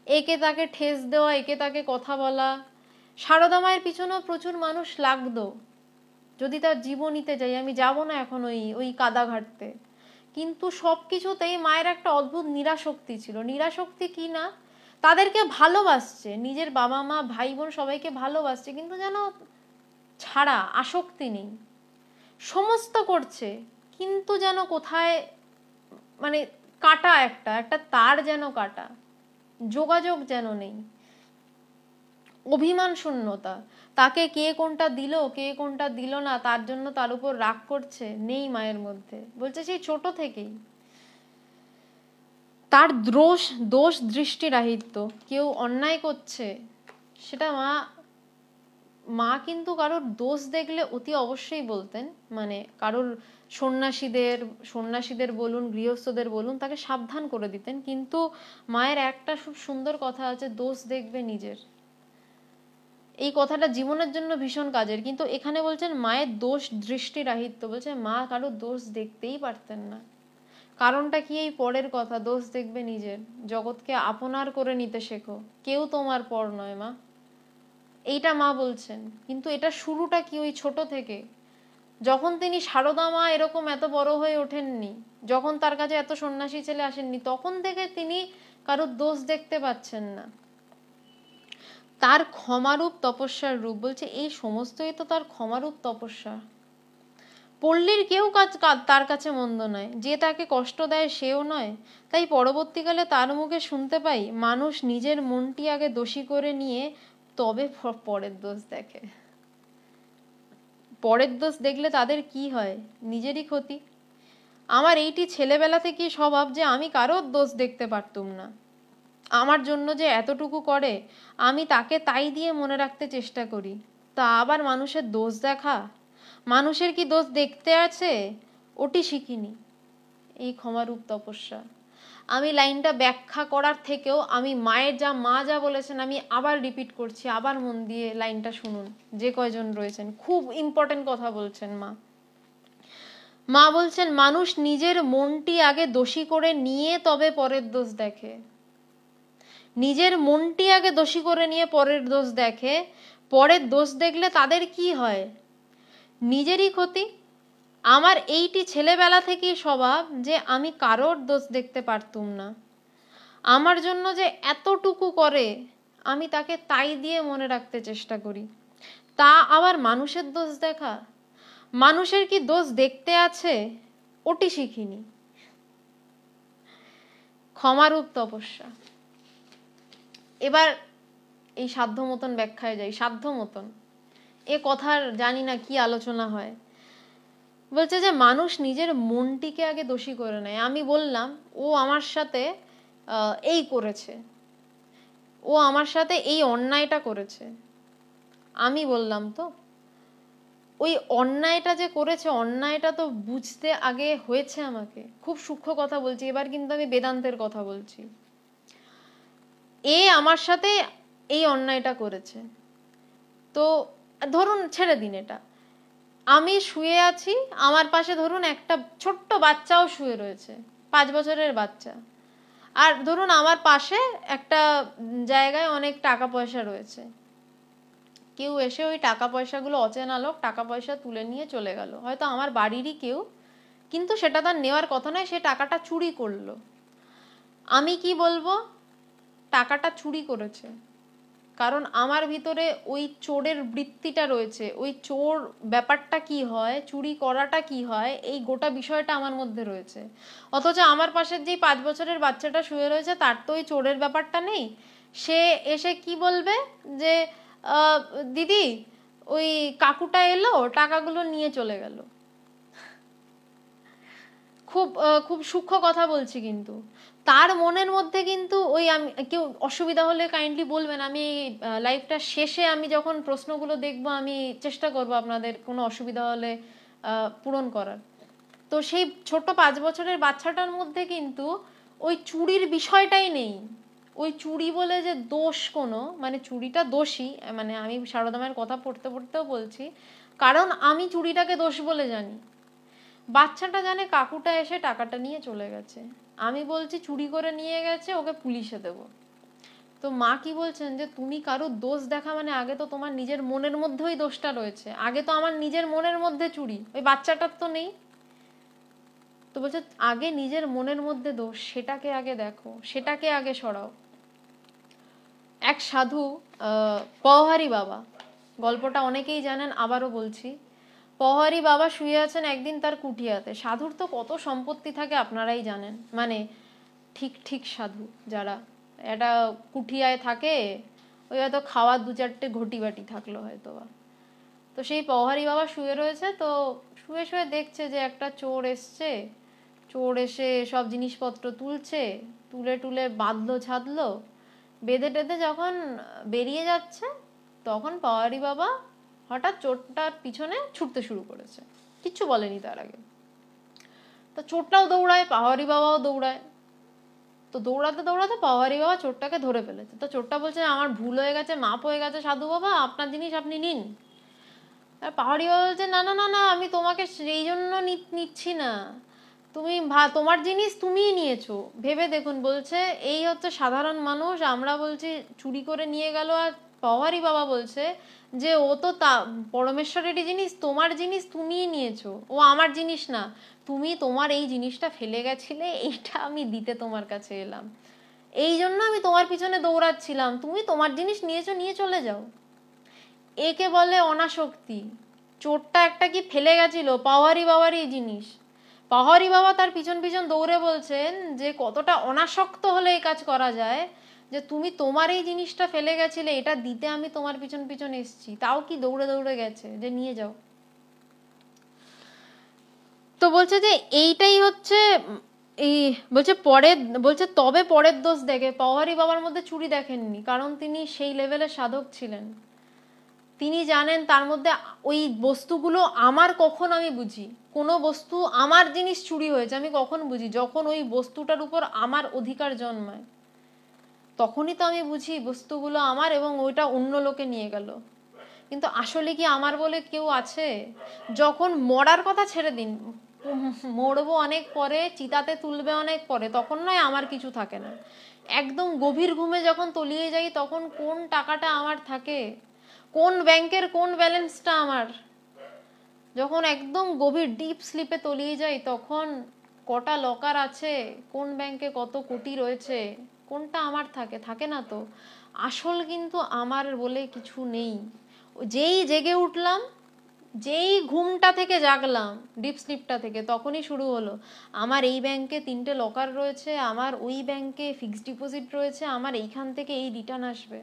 একে তাকে ঠেস দেওয়া, একে তাকে কথা বলা। সারদা মায়ের পিছনেও প্রচুর মানুষ লাগতো। যদি তার জীবনীতে যাই, আমি যাব না এখন ওই ওই কাদা ঘাটতে কিন্তু সব কিছুতেই মায়ের একটা অদ্ভুত নিরাশক্তি ছিল। নিরাশক্তি কি না? তাদেরকে ভালোবাসছে। নিজের বাবা মা, ভাই বোন সবাইকে ভালোবাসছে, কিন্তু যেন ছাড়া, আসক্তি নেই। সমস্ত করছে। কিন্তু যেন কোথায় মানে কাটা একটা একটা তার যেন কাটা, যোগাযোগ যেন নেই। অভিমান শূন্যতা, তাকে কে কোনটা দিল, কে কোনটা দিল না, তার জন্য তার উপর রাগ করছে, নেই মায়ের মধ্যে। বলছে সেই ছোট থেকেই। তার দোষ দোষ দৃষ্টিরাহিত্য কেউ অন্যায় করছে, সেটা মা মা কিন্তু কারোর দোষ দেখলে অতি অবশ্যই বলতেন। মানে কারোর সন্ন্যাসীদের সন্ন্যাসীদের বলুন, গৃহস্থদের বলুন, তাকে সাবধান করে দিতেন। কিন্তু মায়ের একটা খুব সুন্দর কথা আছে, দোষ দেখবে নিজের। এই কথাটা জীবনের জন্য ভীষণ কাজের। কিন্তু এখানে বলছেন, মায়ের দোষ দৃষ্টিরাহিত্য বলছে, মা কারও দোষ দেখতেই পারতেন না। কারণটা কি এই পরের কথা? দোষ দেখবে নিজের। জগৎকে আপনার করে নিতে শেখো। কেউ তোমার পর নয় মা। এইটা মা বলছেন। কিন্তু এটা শুরুটা কি ওই ছোট থেকে? যখন তিনি সারদা মা এরকম এত বড় হয়ে ওঠেননি, যখন তার কাছে এত সন্ন্যাসী ছেলে আসেননি, তখন থেকে তিনি কারোর দোষ দেখতে পাচ্ছেন না। তার ক্ষমারূপ তপস্যার রূপ বলছে, এই সমস্তই তো তার ক্ষমারূপ তপস্যা। পল্লীর কেউ তার কাছে মন্দ নয়। যে তাকে কষ্ট দেয় সেও নয়। তাই পরবর্তীকালে তার মুখে শুনতে পাই, মানুষ নিজের মনটি আগে দোষী করে নিয়ে তবে পরের দোষ দেখে। পরের দোষ দেখলে তাদের কি হয়? নিজেরই ক্ষতি। আমার এইটি ছেলেবেলা থেকেই স্বভাব যে আমি কারোর দোষ দেখতে পারতুম না। আমার জন্য যে এতটুকু করে, আমি তাকে তাই দিয়ে মনে রাখতে চেষ্টা করি। তা আবার মানুষের দোষ দেখা? মানুষের কি দোষ দেখতে আছে? ওটি শিখিনি। এই ক্ষমারূপ তপস্যা। আমি লাইনটা ব্যাখ্যা করার থেকেও আমি মায়ের যা মা যা বলেছেন আমি আবার রিপিট করছি, আবার মন দিয়ে লাইনটা শুনুন। যে কয়জন রয়েছেন, খুব ইম্পর্টেন্ট কথা বলছেন মা। মা বলছেন, মানুষ নিজের মনটি আগে দোষী করে নিয়ে তবে পরের দোষ দেখে। নিজের মনটি আগে দোষী করে নিয়ে পরের দোষ দেখে, পরের দোষ দেখলে তাদের কি হয়? নিজেরই ক্ষতি আমার এইটি ছেলেবেলা থেকেই স্বভাব যে আমি কারোর দোষ দেখতে পারতুম না। আমার জন্য যে এতটুকু করে, আমি তাকে তাই দিয়ে মনে রাখতে চেষ্টা করি। তা আবার মানুষের দোষ দেখা। মানুষের কি দোষ দেখতে আছে, ওটি শিখিনি। ক্ষমারূপ তপস্যা। এবার এই সাধ্য মতন ব্যাখ্যায় যাই সাধ্য মতন এ কথার জানি না কি আলোচনা হয়। বলছে যে মানুষ নিজের মনটিকে আগে দোষী করে নেয়। আমি বললাম, ও আমার সাথে এই করেছে। ও আমার সাথে এই অন্যায়টা করেছে। আমি বললাম, তো? ওই অন্যায়টা যে করেছে, অন্যায়টা তো বুঝতে আগে হয়েছে আমাকে। খুব সূক্ষ্ম কথা বলছি, এবার কিন্তু আমি বেদান্তের কথা বলছি। এ আমার সাথে এই অন্যায়টা করেছে। তো ধরুন, ছেড়ে দিন এটা। আমি শুয়ে আছি, আমার পাশে ধরুন একটা ছোট্ট বাচ্চাও শুয়ে রয়েছে, পাঁচ বছরের বাচ্চা। আর ধরুন আমার পাশে একটা জায়গায় অনেক টাকা পয়সা রয়েছে। কেউ এসে ওই টাকা পয়সাগুলো অচেনা লোক টাকা পয়সা তুলে নিয়ে চলে গেল। হয়তো আমার বাড়িরই কেউ, কিন্তু সেটা তার নেওয়ার কথা নয়, সে টাকাটা চুরি করল। আমি কি বলব? টাকাটা চুরি করেছে। কারণ আমার ভিতরে ওই চোরের বৃত্তিটা রয়েছে, ওই চোর ব্যাপারটা কি হয়, চুরি করাটা কি হয়, এই গোটা বিষয়টা আমার মধ্যে রয়েছে। অথচ আমার পাশের যেই পাঁচ বছরের বাচ্চাটা শুয়ে রয়েছে, তার তো ওই চোরের ব্যাপারটা নেই। সে এসে কি বলবে যে দিদি, ওই কাকুটা এলো, টাকাগুলো নিয়ে চলে গেল। খুব খুব সূক্ষ্ম কথা বলছি কিন্তু। তার মনের মধ্যে কিন্তু ওই আমি, কেউ অসুবিধা হলে কাইন্ডলি বলবেন, আমি লাইফটা শেষে আমি যখন প্রশ্নগুলো দেখব, আমি চেষ্টা করব আপনাদের কোনো অসুবিধা হলে পূরণ করার। তো সেই ছোট পাঁচ বছরের বাচ্চাটার মধ্যে কিন্তু ওই চুরির বিষয়টাই নেই। ওই চুরি বলে যে দোষ কোনো মানে চুরিটা দোষী মানে আমি সারদামের কথা পড়তে পড়তেও বলছি, কারণ আমি চুরিটাকে দোষ বলে জানি। বাচ্চাটা জানে কাকুটা এসে টাকাটা নিয়ে চলে গেছে। আমি বলছি চুরি করে নিয়ে গেছে, ওকে পুলিশে দেব। তো মা কি বলছেন যে, তুমি কারও দোষ দেখা মানে আগে তো তোমার নিজের মনের মধ্যে ওই দোষটা রয়েছে। আগে তো আমার নিজের মনের মধ্যে চুরি। ওই বাচ্চাটার তো নেই। তো বলছে, আগে নিজের মনের মধ্যে দোষ, সেটাকে আগে দেখো, সেটাকে আগে সরাও। এক সাধু পহারি বাবা, গল্পটা অনেকেই জানেন, আবারও বলছি। পহারি বাবা শুয়ে আছেন একদিন তার কুঠিয়াতে। সাধুর তো কত সম্পত্তি থাকে আপনারাই জানেন। মানে ঠিক ঠিক সাধু যারা। এটা কুঠিয়ায় থাকে, ওই হয়তো খাওয়ার দু চারটে ঘটি বাটি থাকল হয়তো বা তো সেই পহারি বাবা শুয়ে রয়েছে, তো শুয়ে শুয়ে দেখছে যে একটা চোর এসছে। চোর এসে সব জিনিসপত্র তুলছে, তুলে টুলে বাঁধলো, ছাদলো। বেঁধে টেঁধে যখন বেরিয়ে যাচ্ছে, তখন পাওয়ারি বাবা হঠাৎ চোরটার পিছনে ছুটতে শুরু করেছে। কিচ্ছু বলেনি তার আগে। তো চোরটাও দৌড়ায়, পাহাড়ি বাবাও দৌড়ায়। তো দৌড়াতে দৌড়াতে পাহাড়ি বাবা চোরটাকে ধরে ফেলেছে। তো চোরটা বলছে, আমার ভুল হয়ে গেছে, মাপ হয়ে গেছে, সাধু বাবা, আপনার জিনিস আপনি নিন। আর পাহাড়ি বাবা বলছে, না না না না, আমি তোমাকে সেই জন্য নিচ্ছি না। তুমি তোমার জিনিস তুমিই নিয়েছো। ভেবে দেখুন, বলছে, এই হচ্ছে সাধারণ মানুষ, আমরা বলছি চুরি করে নিয়ে গেল আর পাওয়ারি বাবা বলছে যে, ও তো তা, পরমেশ্বরেরই জিনিস, তোমার জিনিস তুমিই নিয়েছো। ও আমার জিনিস না। তুমি তোমার এই জিনিসটা ফেলে গেছিলে, এইটা আমি দিতে তোমার কাছে এলাম। এই জন্য আমি তোমার পিছনে দৌড়াচ্ছিলাম। তুমি তোমার জিনিস নিয়েছো, নিয়ে চলে যাও। একে বলে অনাশক্তি চোরটা একটা কি ফেলে গেছিল? পাওয়ারি বাবারই জিনিস। পাহাড়ি বাবা তার পিছন পিছন দৌড়ে বলছেন যে, কতটা অনাসক্ত হলে এই কাজ করা যায়। যে তুমি তোমার এই জিনিসটা ফেলে গেছিলে, এটা দিতে আমি তোমার পিছন পিছন এসছি। তাও কি দৌড়ে দৌড়ে গেছে? যে নিয়ে যাও। তো বলছে যে এইটাই হচ্ছে, এই বলছে পরের বলছে তবে পরের দোষ দেখে। পাওয়ারি বাবার মধ্যে চুরি দেখেননি, কারণ তিনি সেই লেভেলের সাধক ছিলেন। তিনি জানেন তার মধ্যে ওই বস্তুগুলো আমার কখন আমি বুঝি। কোনো বস্তু আমার জিনিস চুরি হয়েছে, আমি কখন বুঝি? যখন ওই বস্তুটার উপর আমার অধিকার জন্মায়। তখনই তো আমি বুঝি বস্তুগুলো আমার এবং ওইটা অন্য লোকে নিয়ে গেল। কিন্তু আসলে কি আমার বলে কেউ আছে? যখন মরার কথা ছেড়ে দিন, মরবো অনেক পরে, চিতাতে তুলবে অনেক পরে, তখন নয় আমার কিছু থাকে না। একদম গভীর ঘুমে যখন তলিয়ে যাই, তখন কোন টাকাটা আমার থাকে? কোন ব্যাংকের কোন ব্যালেন্সটা আমার? যখন একদম গভীর ডিপ স্লিপে তলিয়ে যাই, তখন কটা লকার আছে? কোন ব্যাংকে কত কোটি রয়েছে? কোনটা আমার থাকে থাকে না তো। আসল কিন্তু আমার বলে কিছু নেই। যেই জেগে উঠলাম, যেই ঘুমটা থেকে জাগলাম, ডিপ স্লিপটা থেকে, তখনই শুরু হলো। আমার এই ব্যাংকে তিনটে লকার রয়েছে, আমার ওই ব্যাংকে ফিক্সড ডিপোজিট রয়েছে, আমার এইখান থেকে এই রিটার্ন আসবে।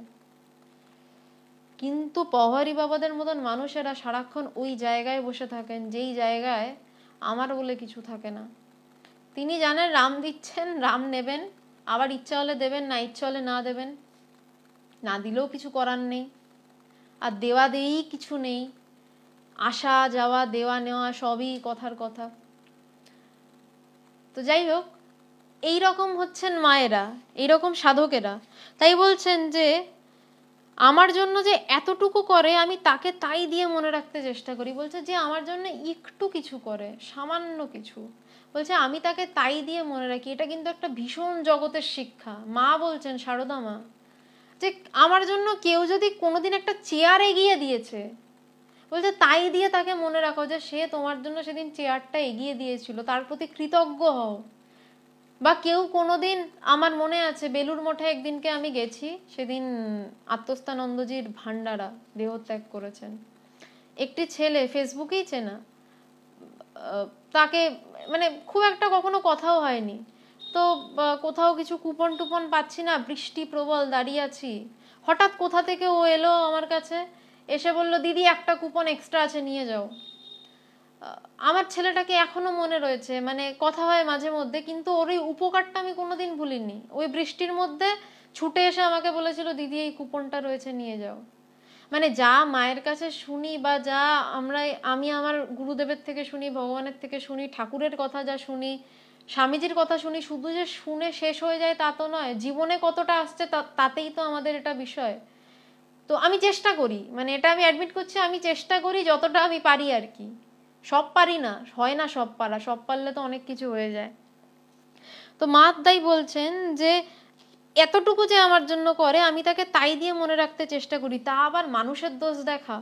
কিন্তু পহারি বাবাদের মতন মানুষেরা সারাক্ষণ ওই জায়গায় বসে থাকেন, যেই জায়গায় আমার বলে কিছু থাকে না। তিনি জানেন, রাম দিচ্ছেন, রাম নেবেন আবার ইচ্ছা হলে দেবেন, না ইচ্ছা হলে না দেবেন। না দিলেও কিছু করার নেই। আর দেওয়া দেই কিছু নেই। আসা, যাওয়া, দেওয়া, নেওয়া সবই কথার কথা। তো যাই হোক, এই রকম হচ্ছেন মায়েরা এইরকম সাধকেরা। তাই বলছেন যে, আমার জন্য যে এতটুকু করে, আমি তাকে তাই দিয়ে মনে রাখতে চেষ্টা করি। বলছে যে, আমার জন্য একটু কিছু করে, সামান্য কিছু। বলছে, আমি তাকে তাই দিয়ে মনে রাখি, এটা কিন্তু একটা ভীষণ জগতের শিক্ষা। মা বলছেন, সারদা মা, যে আমার জন্য কেউ যদি কোনোদিন একটা চেয়ার এগিয়ে দিয়েছে, বলছে, তাই দিয়ে তাকে মনে রাখো যে সে তোমার জন্য সেদিন চেয়ারটা এগিয়ে দিয়েছিল, তার প্রতি কৃতজ্ঞ হও। বা কেউ কোনোদিন, আমার মনে আছে, বেলুর মঠে একদিনকে আমি গেছি, সেদিন আত্মস্থানন্দজির ভান্ডারা দেহত্যাগ করেছেন। একটি ছেলে ফেসবুকেই চেনা তাকে মানে খুব একটা কখনো কথাও হয়নি। তো কোথাও কিছু কুপন টুপন পাচ্ছি না, বৃষ্টি প্রবল, দাঁড়িয়ে আছি। হঠাৎ কোথা থেকে ও এলো আমার কাছে, এসে বলল, দিদি, একটা কুপন এক্সট্রা আছে, নিয়ে যাও। আমার ছেলেটাকে এখনও মনে রয়েছে মানে কথা হয় মাঝে মধ্যে, কিন্তু ওর ওই উপকারটা আমি কোনোদিন ভুলিনি। ওই বৃষ্টির মধ্যে ছুটে এসে আমাকে বলেছিল, দিদি, এই কুপনটা রয়েছে, নিয়ে যাও। মানে যা মায়ের কাছে শুনি বা যা আমরা আমি আমার গুরুদেবের থেকে শুনি, ভগবানের থেকে শুনি, ঠাকুরের কথা যা শুনি, স্বামীজির কথা শুনি, শুধু যে শুনে শেষ হয়ে যায় তা তো নয়, জীবনে কতটা আসছে তাতেই তো আমাদের এটা বিষয়। তো আমি চেষ্টা করি মানে এটা আমি অ্যাডমিট করছি, আমি চেষ্টা করি যতটা আমি পারি আর কি। সব পারি না, হয় না সব পারা, সব পারলে তো অনেক কিছু হয়ে যায়। তো মাতদাই বলছেন যে এতটুকু যে আমার জন্য করে, আমি তাকে তাই দিয়ে মনে রাখতে চেষ্টা করি, তা আবার মানুষের দোষ দেখা।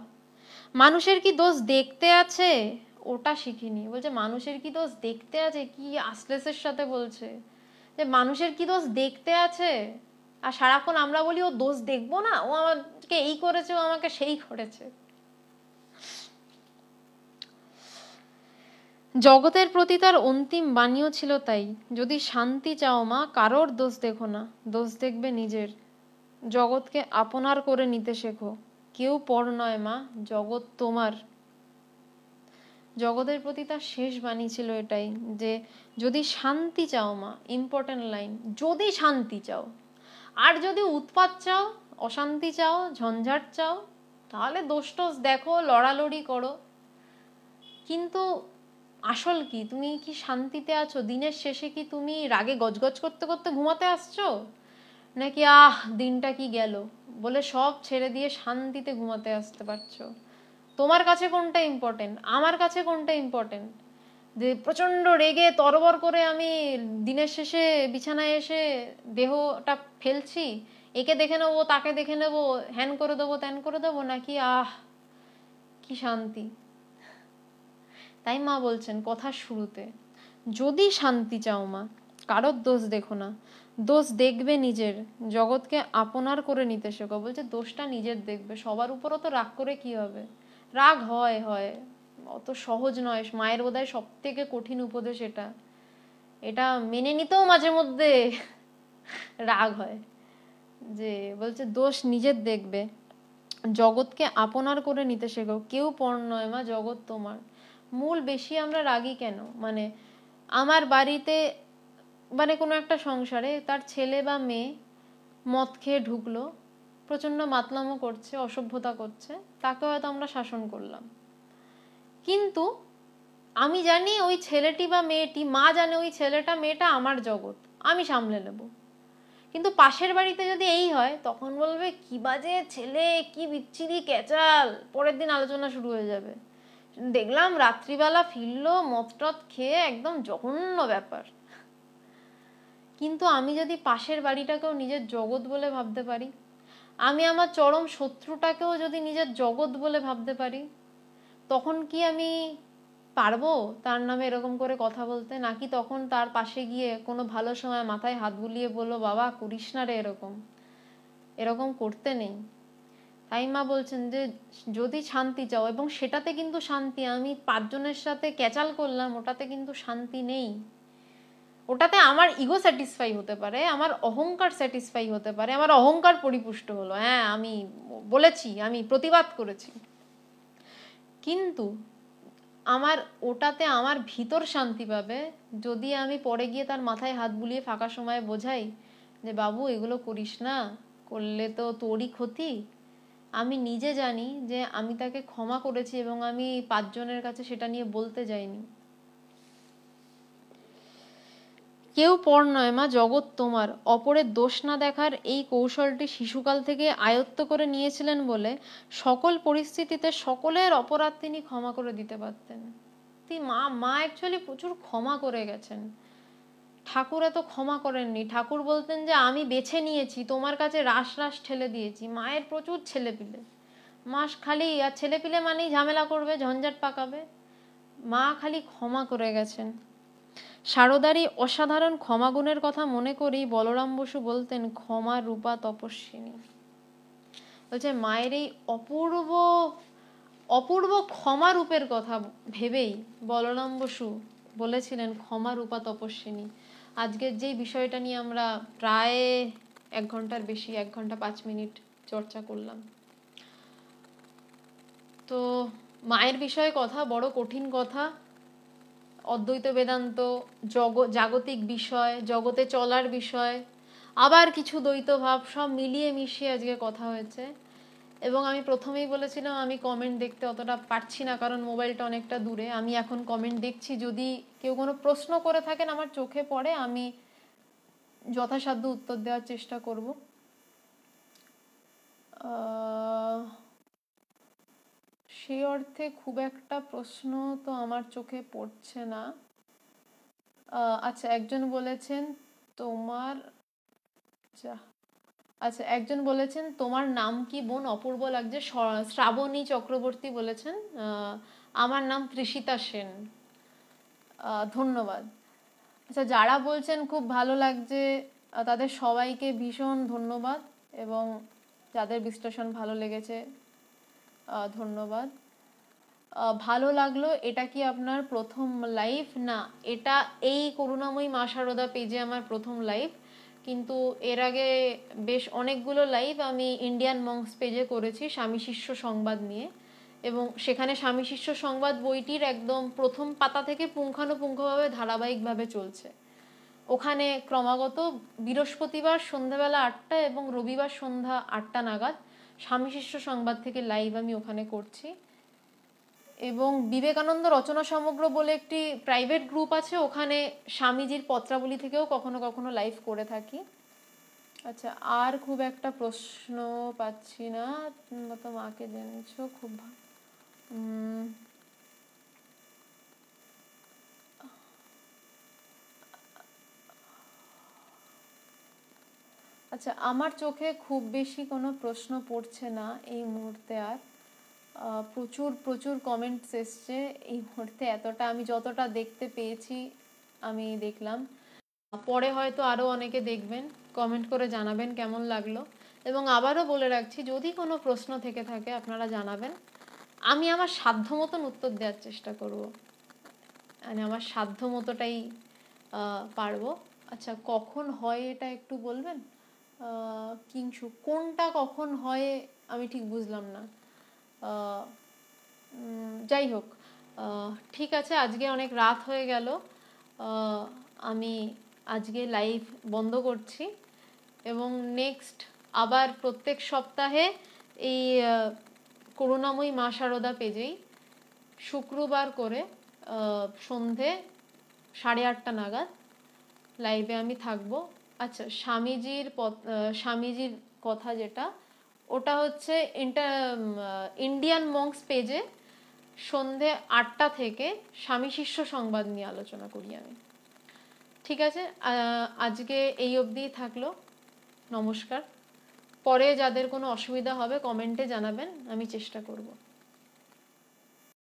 মানুষের কি দোষ দেখতে আছে? ওটা শিখিনি। বলছে, মানুষের কি দোষ দেখতে আছে? কি আশ্লেষের সাথে বলছে? যে মানুষের কি দোষ দেখতে আছে? আর সারাক্ষণ আমরা বলি, ও দোষ দেখব না। ও আমাকে এই করেছে, ও আমাকে সেই করেছে। জগতের প্রতি তার অন্তিম বাণীও ছিল তাই। যদি শান্তি চাও মা, কারোর দোষ দেখো না। দোষ দেখবে নিজের। জগৎকে আপনার করে নিতে শেখো। কেউ পর নয় মা, জগৎ তোমার। জগতের প্রতি তার শেষ বাণী ছিল এটাই, যে যদি শান্তি চাও মা ইম্পর্টেন্ট লাইন যদি শান্তি চাও। আর যদি উৎপাত চাও, অশান্তি চাও, ঝঞ্ঝাট চাও, তাহলে দোষ দেখো, লড়ালড়ি করো। কিন্তু আসল কি? তুমি কি শান্তিতে আছো? দিনের শেষে কি তুমি রাগে গজগজ করতে করতে ঘুমাতে আসছো? নাকি, আহ, দিনটা কি গেল? বলে সব ছেড়ে দিয়ে শান্তিতে ঘুমাতে আসতে পারছ। তোমার কাছে কোনটা ইম্পর্টেন্ট আমার কাছে কোনটা ইম্পর্টেন্ট যে প্রচণ্ড রেগে তরবর করে আমি দিনের শেষে বিছানায় এসে দেহটা ফেলছি, একে দেখে নেব, তাকে দেখে নেব, হ্যান করে দেবো, ত্যান করে দেবো, নাকি, আহ, কি শান্তি। তাই মা বলছেন কথার শুরুতে, যদি শান্তি চাও মা, কারোর দোষ দেখো না। দোষ দেখবে নিজের, জগৎকে আপনার করে নিতে শেখো। বলছে, দোষটা নিজের দেখবে, সবার উপরও তো রাগ করে কি হবে? রাগ হয় হয়, অত সহজ নয়, মায়ের বোধহয় সব থেকে কঠিন উপদেশ এটা। এটা মেনে নিতেও মাঝে মধ্যে রাগ হয়। যে বলছে, দোষ নিজের দেখবে, জগৎকে আপনার করে নিতে শেখো। কেউ পর নয় মা, জগৎ তোমার। মূল বেশি আমরা রাগি কেন? মানে আমার বাড়িতে মানে কোনো একটা সংসারে তার ছেলে বা মেয়ে মদ খেয়ে ঢুকলো প্রচণ্ড মাতলামো করছে, অসভ্যতা করছে, তাকে হয়তো আমরা শাসন করলাম। কিন্তু আমি জানি ওই ছেলেটি বা মেয়েটি, মা জানে ওই ছেলেটা, মেয়েটা আমার জগৎ, আমি সামলে নেব। কিন্তু পাশের বাড়িতে যদি এই হয়, তখন বলবে, কি বাজে ছেলে, কি বিচ্ছিরি ক্যাচাল, পরের দিন আলোচনা শুরু হয়ে যাবে। দেখলাম রাত্রিবেলা ফিরলো মদ টদ খেয়ে একদম জঘন্য ব্যাপার। কিন্তু আমি যদি পাশের বাড়িটাকেও নিজের জগৎ বলে ভাবতে পারি? আমি আমার চরম শত্রুটাকেও যদি নিজের জগৎ বলে ভাবতে পারি? তখন কি আমি পারব তার নামে এরকম করে কথা বলতে? নাকি তখন তার পাশে গিয়ে কোনো ভালো সময় মাথায় হাত বুলিয়ে বলল, বাবা, করিস না রে এরকম। এরকম করতে নেই। তাই মা বলছেন যে, যদি শান্তি চাও। এবং সেটাতে কিন্তু শান্তি, আমি পাঁচজনের সাথে ক্যাচাল করলাম, ওটাতে কিন্তু শান্তি নেই। ওটাতে আমার ইগো স্যাটিসফাই হতে পারে, আমার অহংকার স্যাটিসফাই হতে পারে, আমার অহংকার পরিপুষ্ট হলো। হ্যাঁ আমি বলেছি, আমি প্রতিবাদ করেছি। কিন্তু আমার, ওটাতে আমার ভিতর শান্তি পাবে যদি আমি পরে গিয়ে তার মাথায় হাত বুলিয়ে ফাঁকা সময় বোঝাই যে, বাবু, এগুলো করিস না, করলে তো তোরই ক্ষতি। আমি নিজে জানি যে আমি তাকে ক্ষমা করেছি এবং আমি পাঁচজনের কাছে সেটা নিয়ে বলতে যাইনি। কেউ পর নয় মা, জগৎ তোমার। অপরের দোষ না দেখার এই কৌশলটি শিশুকাল থেকে আয়ত্ত করে নিয়েছিলেন বলে সকল পরিস্থিতিতে সকলের অপরাধ তিনি ক্ষমা করে দিতে পারতেন। তিনি মা মা অ্যাকচুয়ালি প্রচুর ক্ষমা করে গেছেন। ঠাকুর এত ক্ষমা করেননি। ঠাকুর বলতেন যে, আমি বেছে নিয়েছি, তোমার কাছে রাস রাস ঠেলে দিয়েছি, মায়ের প্রচুর ছেলে পিলে। মাস খালি, আর ছেলে পিলে মানেই ঝামেলা করবে, ঝঞ্ঝাট পাকাবে। মা খালি ক্ষমা করে গেছেন। সারদারই অসাধারণ ক্ষমাগুণের কথা মনে করেই বলরাম বসু বলতেন, ক্ষমা রূপা তপস্বিনী। বলছে, মায়ের এই অপূর্ব অপূর্ব ক্ষমা রূপের কথা ভেবেই বলরাম বসু বলেছিলেন, ক্ষমা রূপা তপস্বিনী। আজকের যেই বিষয়টা নিয়ে আমরা প্রায় এক ঘণ্টার বেশি, এক ঘণ্টা পাঁচ মিনিট চর্চা করলাম। তো মায়ের বিষয়ে কথা, বড় কঠিন কথা, অদ্বৈত বেদান্ত, জগ, জাগতিক বিষয়, জগতে চলার বিষয়, আবার কিছু দ্বৈত ভাব, সব মিলিয়ে মিশিয়ে আজকে কথা হয়েছে। এবং আমি প্রথমেই বলেছিলাম, আমি কমেন্ট দেখতে অতটা পারছি না, কারণ মোবাইলটা অনেকটা দূরে। আমি এখন কমেন্ট দেখছি, যদি কেউ কোনো প্রশ্ন করে থাকেন, আমার চোখে পড়ে, আমি যথাসাধ্য উত্তর দেওয়ার চেষ্টা করব। সে অর্থে খুব একটা প্রশ্ন তো আমার চোখে পড়ছে না। আচ্ছা একজন বলেছেন, তোমার, যা আচ্ছা একজন বলেছেন, তোমার নাম কি বোন অপূর্ব লাগছে? শ্রাবণী চক্রবর্তী বলেছেন আমার নাম তৃষিতা সেন। ধন্যবাদ। আচ্ছা যারা বলছেন, খুব ভালো লাগছে। তাদের সবাইকে ভীষণ ধন্যবাদ এবং যাদের বিশ্লেষণ ভালো লেগেছে ধন্যবাদ। ভালো লাগল, এটা কি আপনার প্রথম লাইভ? না, এটা এই করুণাময়ী মা সারদা পেজে আমার প্রথম লাইভ। কিন্তু এর আগে বেশ অনেকগুলো লাইভ আমি ইন্ডিয়ান মংস পেজে করেছি, স্বামী শিষ্য সংবাদ নিয়ে। এবং সেখানে স্বামী শিষ্য সংবাদ বইটির একদম প্রথম পাতা থেকে পুঙ্খানুপুঙ্খভাবে ধারাবাহিকভাবে চলছে। ওখানে ক্রমাগত বৃহস্পতিবার সন্ধ্যাবেলা আটটা এবং রবিবার সন্ধ্যা আটটা নাগাদ স্বামী শিষ্য সংবাদ থেকে লাইভ আমি ওখানে করছি। এবং বিবেকানন্দ রচনা সমগ্র বলে একটি প্রাইভেট গ্রুপ আছে, ওখানে স্বামীজির পত্রাবলী থেকেও কখনো কখনো লাইভ করে থাকি। আচ্ছা আর খুব একটা প্রশ্ন পাচ্ছি না। তো মাকে জেনেছো, খুব আচ্ছা আমার চোখে খুব বেশি কোনো প্রশ্ন পড়ছে না এই মুহূর্তে আর। প্রচুর প্রচুর কমেন্টস এসছে। এই মুহূর্তে এতটা, আমি যতটা দেখতে পেয়েছি, আমি দেখলাম। পরে হয়তো আরও অনেকে দেখবেন কমেন্ট করে জানাবেন কেমন লাগল। এবং আবারও বলে রাখছি, যদি কোনো প্রশ্ন থেকে থাকে, আপনারা জানাবেন। আমি আমার সাধ্য মতন উত্তর দেওয়ার চেষ্টা করব। মানে আমার সাধ্য মতোটাই পারব। আচ্ছা কখন হয় এটা একটু বলবেন? কিংসু, কোনটা কখন হয়, আমি ঠিক বুঝলাম না। যাই হোক ঠিক আছে, আজকে অনেক রাত হয়ে গেল। আমি আজকে লাইভ বন্ধ করছি এবং নেক্সট আবার প্রত্যেক সপ্তাহে এই করুণাময়ী মা সারদা পেজেই শুক্রবার করে সন্ধে সাড়ে আটটা নাগাদ লাইভে আমি থাকব। আচ্ছা স্বামীজির স্বামীজির কথা যেটা ওটা হচ্ছে ইন্টার ইন্ডিয়ান মংস পেজে সন্ধে আটটা থেকে স্বামী শিষ্য সংবাদ নিয়ে আলোচনা করি আমি। ঠিক আছে? আজকে এই অবধি থাকল। নমস্কার। পরে যাদের কোনো অসুবিধা হবে কমেন্টে জানাবেন, আমি চেষ্টা করব।